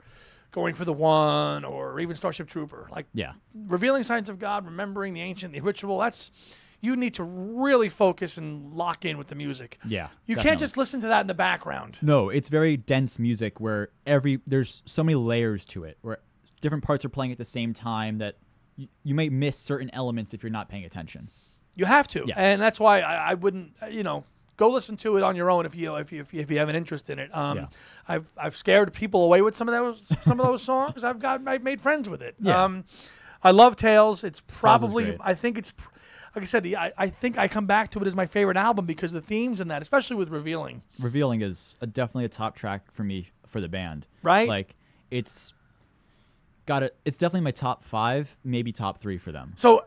Going for the One or even Starship Trooper. Like yeah, revealing signs of God, remembering the ancient, the ritual. That's you need to really focus and lock in with the music. yeah. You can't just listen to that in the background. No, it's very dense music where every there's so many layers to it where different parts are playing at the same time that you, you may miss certain elements if you're not paying attention. You have to, Yeah. and that's why I, I wouldn't, you know, go listen to it on your own if you if you if you, if you have an interest in it. Um, Yeah. I've I've scared people away with some of those some of those songs. I've got I've made friends with it. Yeah. Um, I love Tales. It's probably. I think it's like I said. I, I think I come back to it as my favorite album because the themes in that, especially with revealing. Revealing is a, definitely a top track for me for the band. Right. Like it's got it. It's definitely my top five, maybe top three for them. So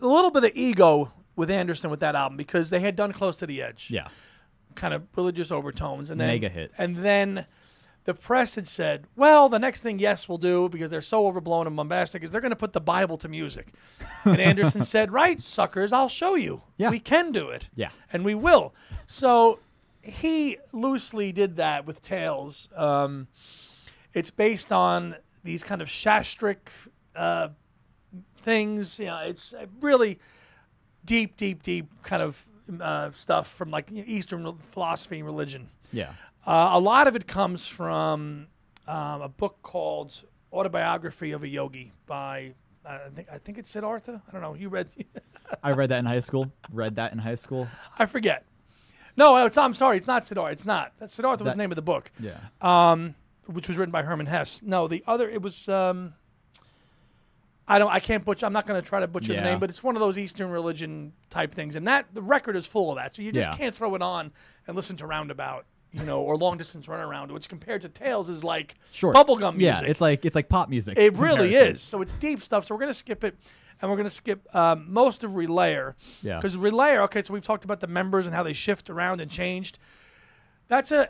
a little bit of ego with Anderson with that album because they had done Close to the Edge. Yeah. kind of religious overtones, and then Mega hit. And then the press had said, "Well, the next thing Yes will do because they're so overblown and bombastic is they're going to put the Bible to music." [laughs] And Anderson said, "Right, suckers, I'll show you. Yeah. We can do it. Yeah. and we will." So he loosely did that with Tales. Um, it's based on these kind of shastric uh, things. You know, it's really deep, deep, deep kind of uh, stuff from like Eastern philosophy and religion. Yeah. Uh, a lot of it comes from um, a book called Autobiography of a Yogi by uh, I think I think it's Siddhartha. I don't know. You read? [laughs] I read that in high school. Read that in high school. I forget. No, it's, I'm sorry. It's not Siddhartha. It's not. That's Siddhartha was the name of the book, Yeah. um, which was written by Herman Hesse. No, the other it was. Um, I don't. I can't butcher. I'm not going to try to butcher the name, but it's one of those Eastern religion type things, and that the record is full of that. So you just Yeah. can't throw it on and listen to Roundabout you know, or long distance runaround, which compared to Tales is like Sure. bubblegum music. Yeah, it's like it's like pop music. It really is. So it's deep stuff. So we're gonna skip it, and we're gonna skip um, most of Relayer. Yeah. Because Relayer. Okay, so we've talked about the members and how they shift around and changed. That's a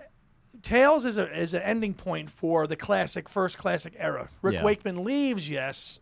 Tales is a is an ending point for the classic first classic era. Rick Yeah. Wakeman leaves, yes,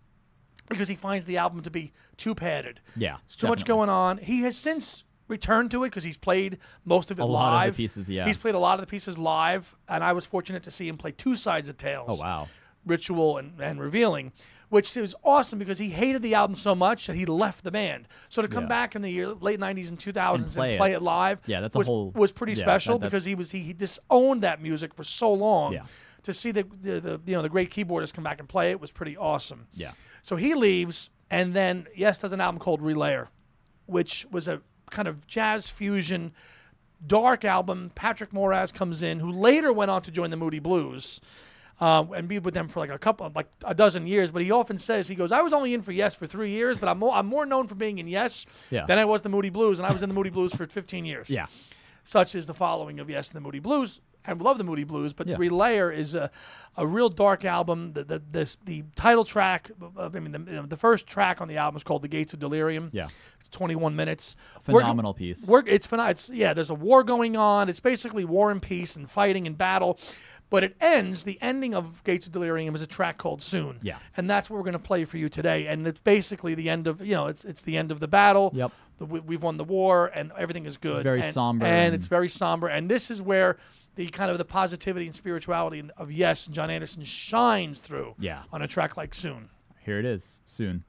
because he finds the album to be too padded. Yeah, It's too much going on. He has since returned to it because he's played most of it A live. lot of the pieces, yeah. He's played a lot of the pieces live, and I was fortunate to see him play two sides of Tales. Oh wow. Ritual and, and Revealing, which is awesome because he hated the album so much that he left the band. So to come Yeah. back in the year, late '90s and 2000s and play play, it. it. live, Yeah, that's a was, whole- was pretty yeah, special that- because he was he, he disowned that music for so long. Yeah. To see the, the the you know the great keyboardist come back and play it was pretty awesome. Yeah. So he leaves, and then Yes does an album called Relayer, which was a kind of jazz fusion, dark album. Patrick Moraz comes in, who later went on to join the Moody Blues. Uh, and be with them for like a couple, like a dozen years. But he often says he goes, "I was only in for Yes for three years, but I'm more, I'm more known for being in Yes Yeah. than I was the Moody Blues, and I was in the Moody Blues for 15 years." Yeah. such is the following of Yes and the Moody Blues. I love the Moody Blues, but Yeah. Relayer is a, a real dark album. The the this, the title track, I mean, the, the first track on the album is called "The Gates of Delirium." Yeah. it's 21 minutes. We're- Phenomenal piece. We're, it's phenomenal. It's yeah. There's a war going on. It's basically war and peace and fighting and battle. But it ends. The ending of Gates of Delirium is a track called "Soon." Yeah. and that's what we're going to play for you today. And it's basically the end of you know it's it's the end of the battle. Yep. The, we've won the war and everything is good. It's very and, somber and, and- it's very somber. And this is where the kind of the positivity and spirituality of Yes, Jon Anderson shines through. Yeah. on a track like "Soon." Here it is. Soon.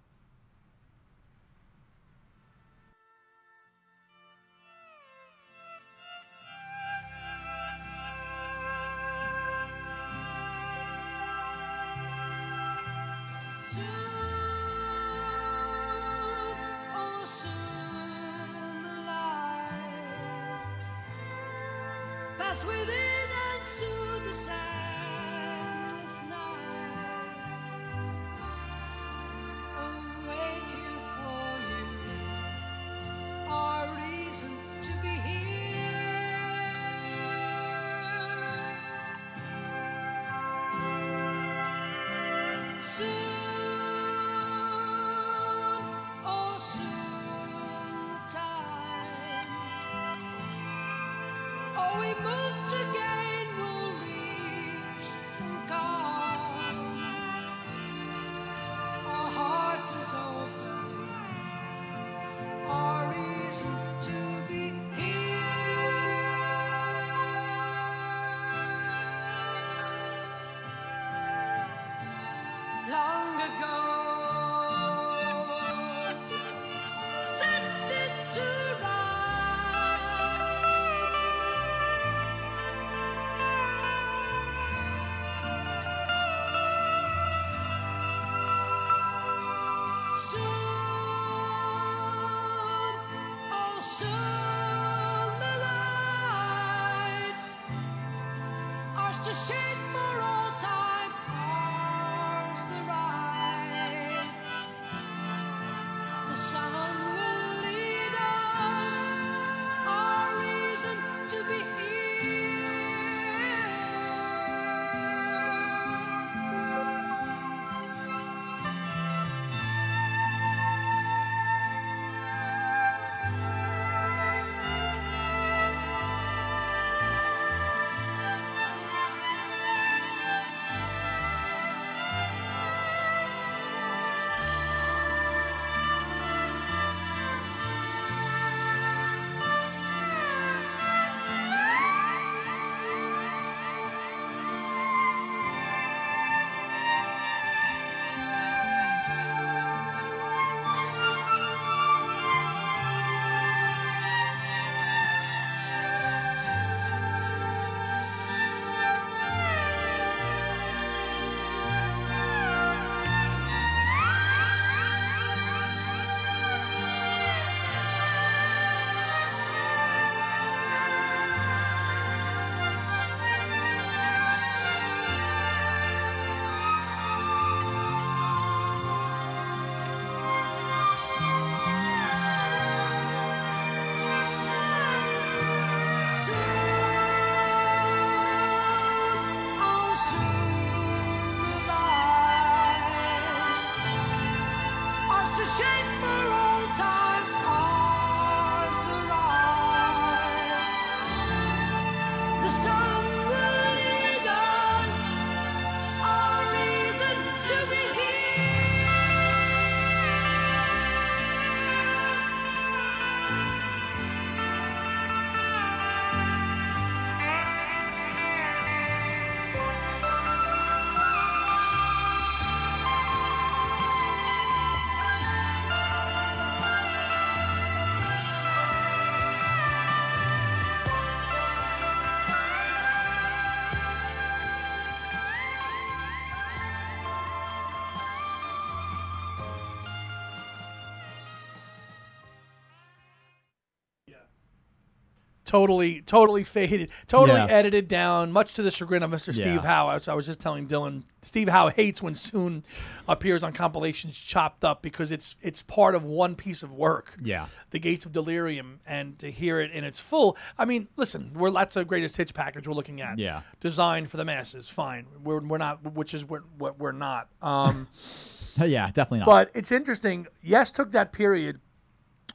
Totally, totally faded, totally Yeah. edited down, much to the chagrin of Mr. Steve Yeah. Howe. I was, I was just telling Dylan, Steve Howe hates when Soon appears on compilations chopped up because it's it's part of one piece of work. Yeah. The Gates of Delirium, and to hear it in its full. I mean, listen, we're that's a greatest hits package we're looking at. Yeah. Designed for the masses, fine. We're we're not, which is what what we're not. Um. [laughs] yeah, definitely not. But it's interesting. Yes, took that period.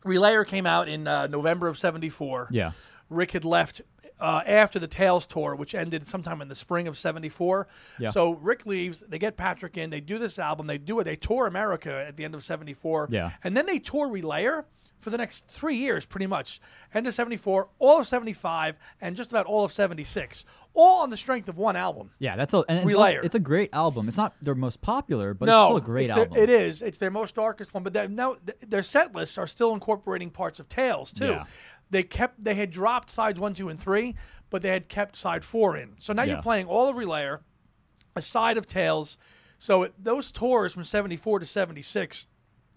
Relayer came out in uh, November of '74. yeah. Rick had left uh, after the Tales tour, which ended sometime in the spring of '74. Yeah. So Rick leaves. They get Patrick in. They do this album. They do it. They tour America at the end of '74. Yeah. And then they tour Relayer for the next three years, pretty much. End of '74, all of '75, and just about all of '76. All on the strength of one album. Yeah, that's a and it's, also- Relayer. it's a great album. It's not their most popular, but no, it's still a great their- album. it is. It's their most darkest one, but they- no, their set lists are still incorporating parts of Tales too. Yeah. They kept they had dropped sides one, two, and three, but they had kept side four in. So now Yeah. you're playing all of Relayer, a side of Tales. So it, those tours from '74 to '76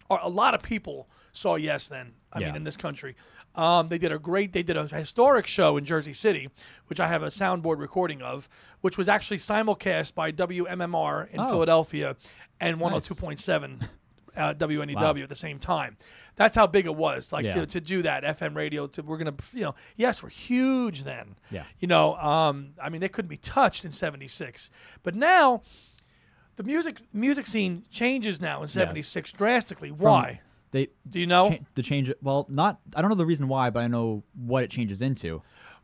are a lot of people saw Yes then. I Yeah. mean, in this country. Um, they did a great, they did a historic show in Jersey City, which I have a soundboard recording of, which was actually simulcast by WMMR in Oh. Philadelphia and Nice. 102.7 uh, WNEW Wow. at the same time. That's how big it was. Like Yeah. to, to do that FM radio. To, we're gonna, you know, yes, we're huge then. Yeah. You know, um, I mean, they couldn't be touched in '76, but now the music music scene changes now in '76 drastically. Why? They Do you know? cha- the change. Well, not I don't know the reason why, but I know what it changes into.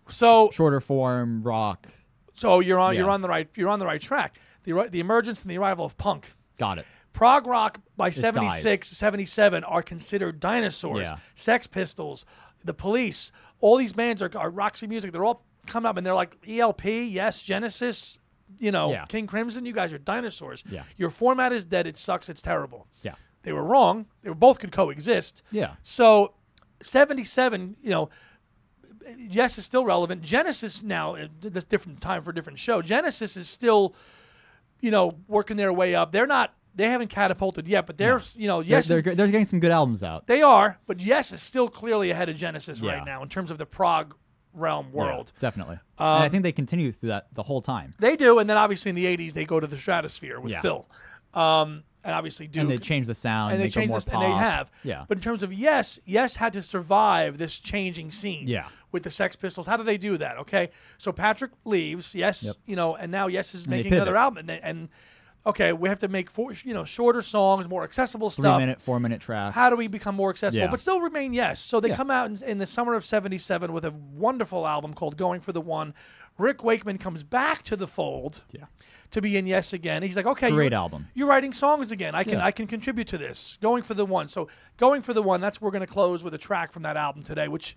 So Shorter form rock. so you're on you're on the right you're on the right track. The the emergence and the arrival of punk. Got it. Prog rock by 76, 77 are considered dinosaurs. Yeah. Sex Pistols, The Police, all these bands are, are Roxy Music. They're all come up and they're like ELP, yes, Genesis, you know, Yeah. King Crimson. You guys are dinosaurs. Yeah. Your format is dead. It sucks. It's terrible. Yeah. They were wrong. They were both could coexist. Yeah. So, 77, you know, yes, is still relevant. Genesis now, uh, that's different time for a different show. Genesis is still, you know, working their way up. They're not, they haven't catapulted yet, but they're, you know, yes, they're, they're they're getting some good albums out. they are, but yes is still clearly ahead of Genesis Yeah. right now in terms of the prog realm Yeah, world. definitely. Um, and I think they continue through that the whole time. They do, and then obviously in the 80s, they go to the stratosphere with Yeah. Phil. Um, and obviously Duke. And they change the sound. and they go changed more this, pop. and they have. Yeah. But in terms of yes, yes had to survive this changing scene. Yeah. With the Sex Pistols, how do they do that? Okay, so Patrick leaves. Yes, you know, and now Yes is making another album, and, they- and okay, we have to make four, you know, shorter songs, more accessible stuff. Three minute, four minute tracks. How do we become more accessible, Yeah. but still remain yes? So they Yeah. come out in, in the summer of '77 with a wonderful album called "Going for the One." Rick Wakeman comes back to the fold Yeah. to be in Yes again. He's like, okay, Great you're, album. You're writing songs again. I can. I can contribute to this. Going for the one. So going for the one. That's we're going to close with a track from that album today. Which,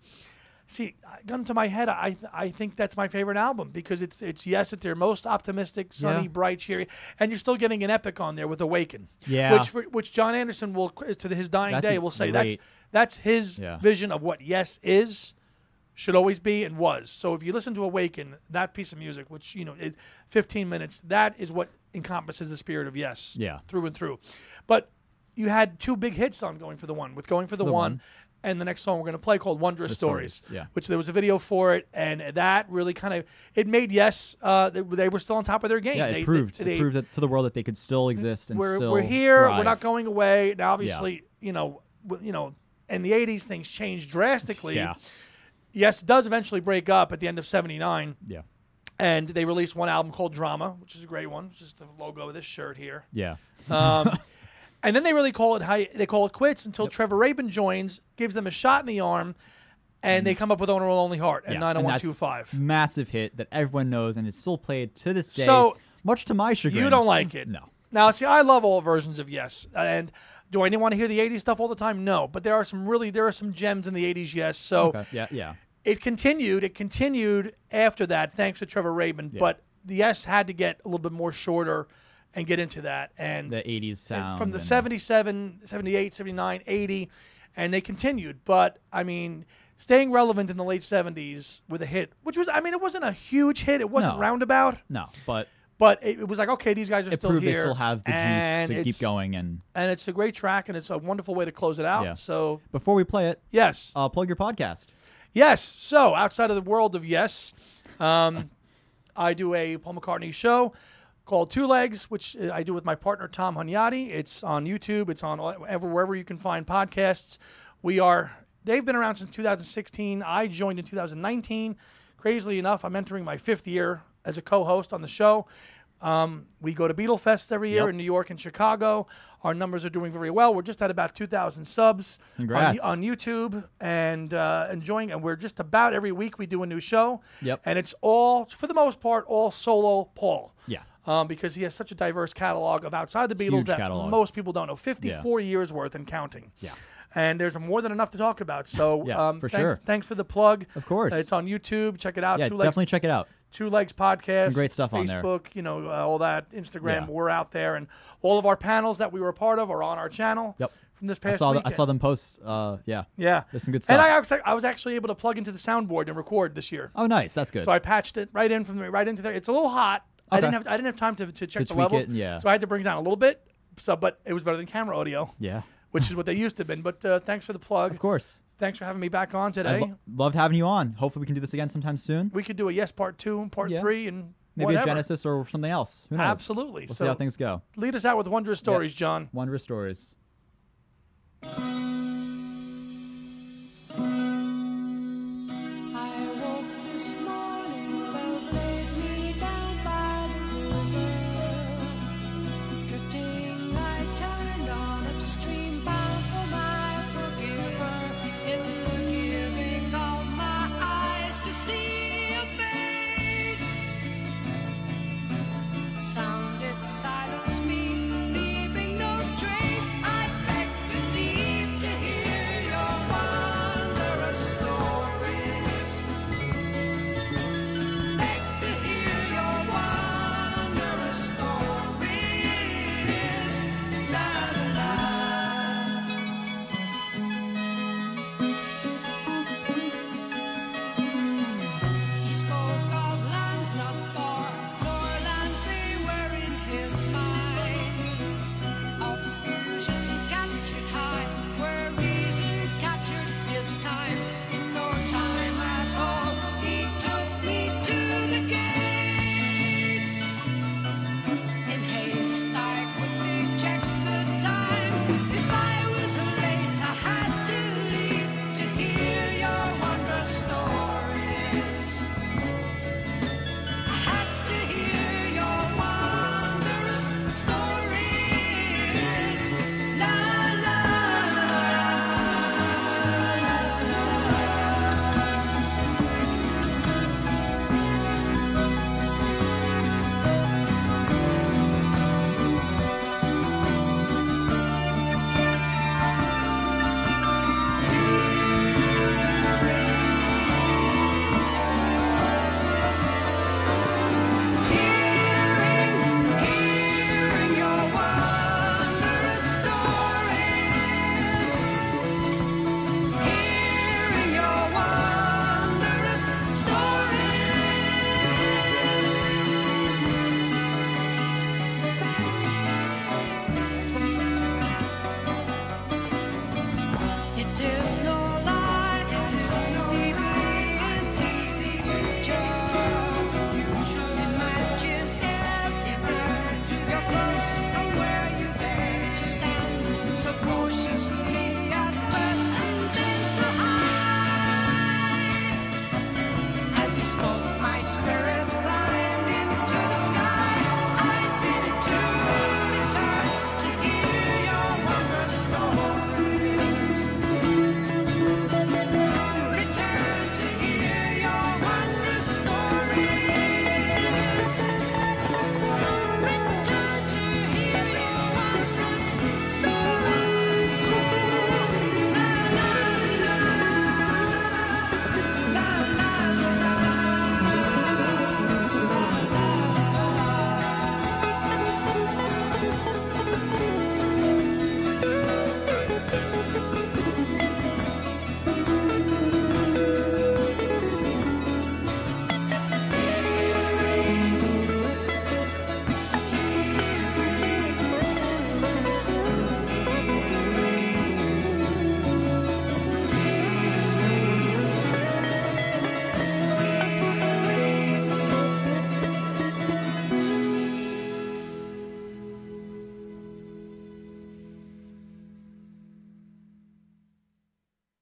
see, gun to my head, I I think that's my favorite album because it's it's Yes at their most optimistic, sunny, Yeah. bright, cheery, and you're still getting an epic on there with Awaken. Yeah. Which for, which Jon Anderson will to his dying That's day will say great- that's that's his Yeah. vision of what Yes is should always be and was. So if you listen to Awaken, that piece of music, which you know is 15 minutes, that is what encompasses the spirit of Yes. Yeah. Through and through. But you had two big hits on Going for the One, with Going for the, The one, One. And the next song we're going to play called Wondrous The Stories. Stories, yeah. Which there was a video for it, and that really kind of it made Yes uh, they, they were still on top of their game. Yeah, They- it proved they- it proved that to the world that they could still exist and we're, still we're here. We're not going away. Now, obviously, you know, you know, in the '80s, things changed drastically. Yeah. Yes, it does eventually break up at the end of '79, Yeah. and they released one album called Drama, which is a great one. Which is the logo of this shirt here. Yeah. Um, [laughs] and then they really call it how they call it quits until Trevor Rabin joins, gives them a shot in the arm, and they come up with "Owner of a Lonely Heart" and yeah. Oh and that's 90125. Massive hit that everyone knows and it's still played to this day. So, much to my chagrin. You don't like it. No. Now, see, I love all versions of Yes. And do I want to hear the 80s stuff all the time? No. But there are some really, there are some gems in the 80s, yes. So Okay. Yeah. Yeah. it continued. It continued after that, thanks to Trevor Rabin. But the Yes had to get a little bit more shorter and get into that. And The 80s sound. from the 77, 78, 79, 80, and they continued. But, I mean, staying relevant in the late 70s with a hit, which was, I mean, it wasn't a huge hit. It wasn't No. roundabout. No, but But it, it was like, okay, these guys are it still proved here. they still have the and juice to keep going. And And it's a great track, and it's a wonderful way to close it out. Yeah. So, before we play it, yes. uh, plug your podcast. Yes. So outside of the world of yes, um, I do a Paul McCartney show called Two Legs, which uh, I do with my partner Tom Hunyadi. It's on YouTube. It's on ever wherever you can find podcasts. We are. They've been around since 2016. I joined in 2019. Crazily enough, I'm entering my fifth year as a co-host on the show. Um, we go to Beatlefest every year Yep. in New York and Chicago. Our numbers are doing very well. We're just at about 2,000 subs on, on YouTube and uh, enjoying. And we're just about every week we do a new show. Yep. And it's all, for the most part, all solo Paul. Yeah. Um, because he has such a diverse catalog of outside the Beatles Huge that catalog. most people don't know. 54 years worth and counting. Yeah. And there's more than enough to talk about. So, [laughs] Yeah, um, for thank- sure. Thanks for the plug. Of course. Uh, it's on YouTube. Check it out. Yeah, Two Legs definitely check it out. Two Legs Podcast. Some great stuff on there. Facebook, you know, uh, all that. Instagram, Yeah. we're out there. And all of our panels that we were a part of are on our channel. Yep. From this I past saw the, I saw them post. Uh, yeah. Yeah. There's some good And stuff. I, actually- I was actually able to plug into the soundboard and record this year. Oh, nice. That's good. So I patched it right in from the, right into there. It's a little hot. I didn't have I didn't have time to, to check To the tweak levels. it, yeah. So I had to bring it down a little bit. So, but it was better than camera audio, yeah. which is [laughs] what they used to have been. But uh, thanks for the plug. Of course. Thanks for having me back on I today. lo- loved having you on. Hopefully, we can do this again sometime soon. we could do a yes part two and part Yeah. three and Maybe whatever. a Genesis or something else. Who knows? Absolutely. We'll see how things go. Lead us out with wondrous stories, Jon. Wondrous stories.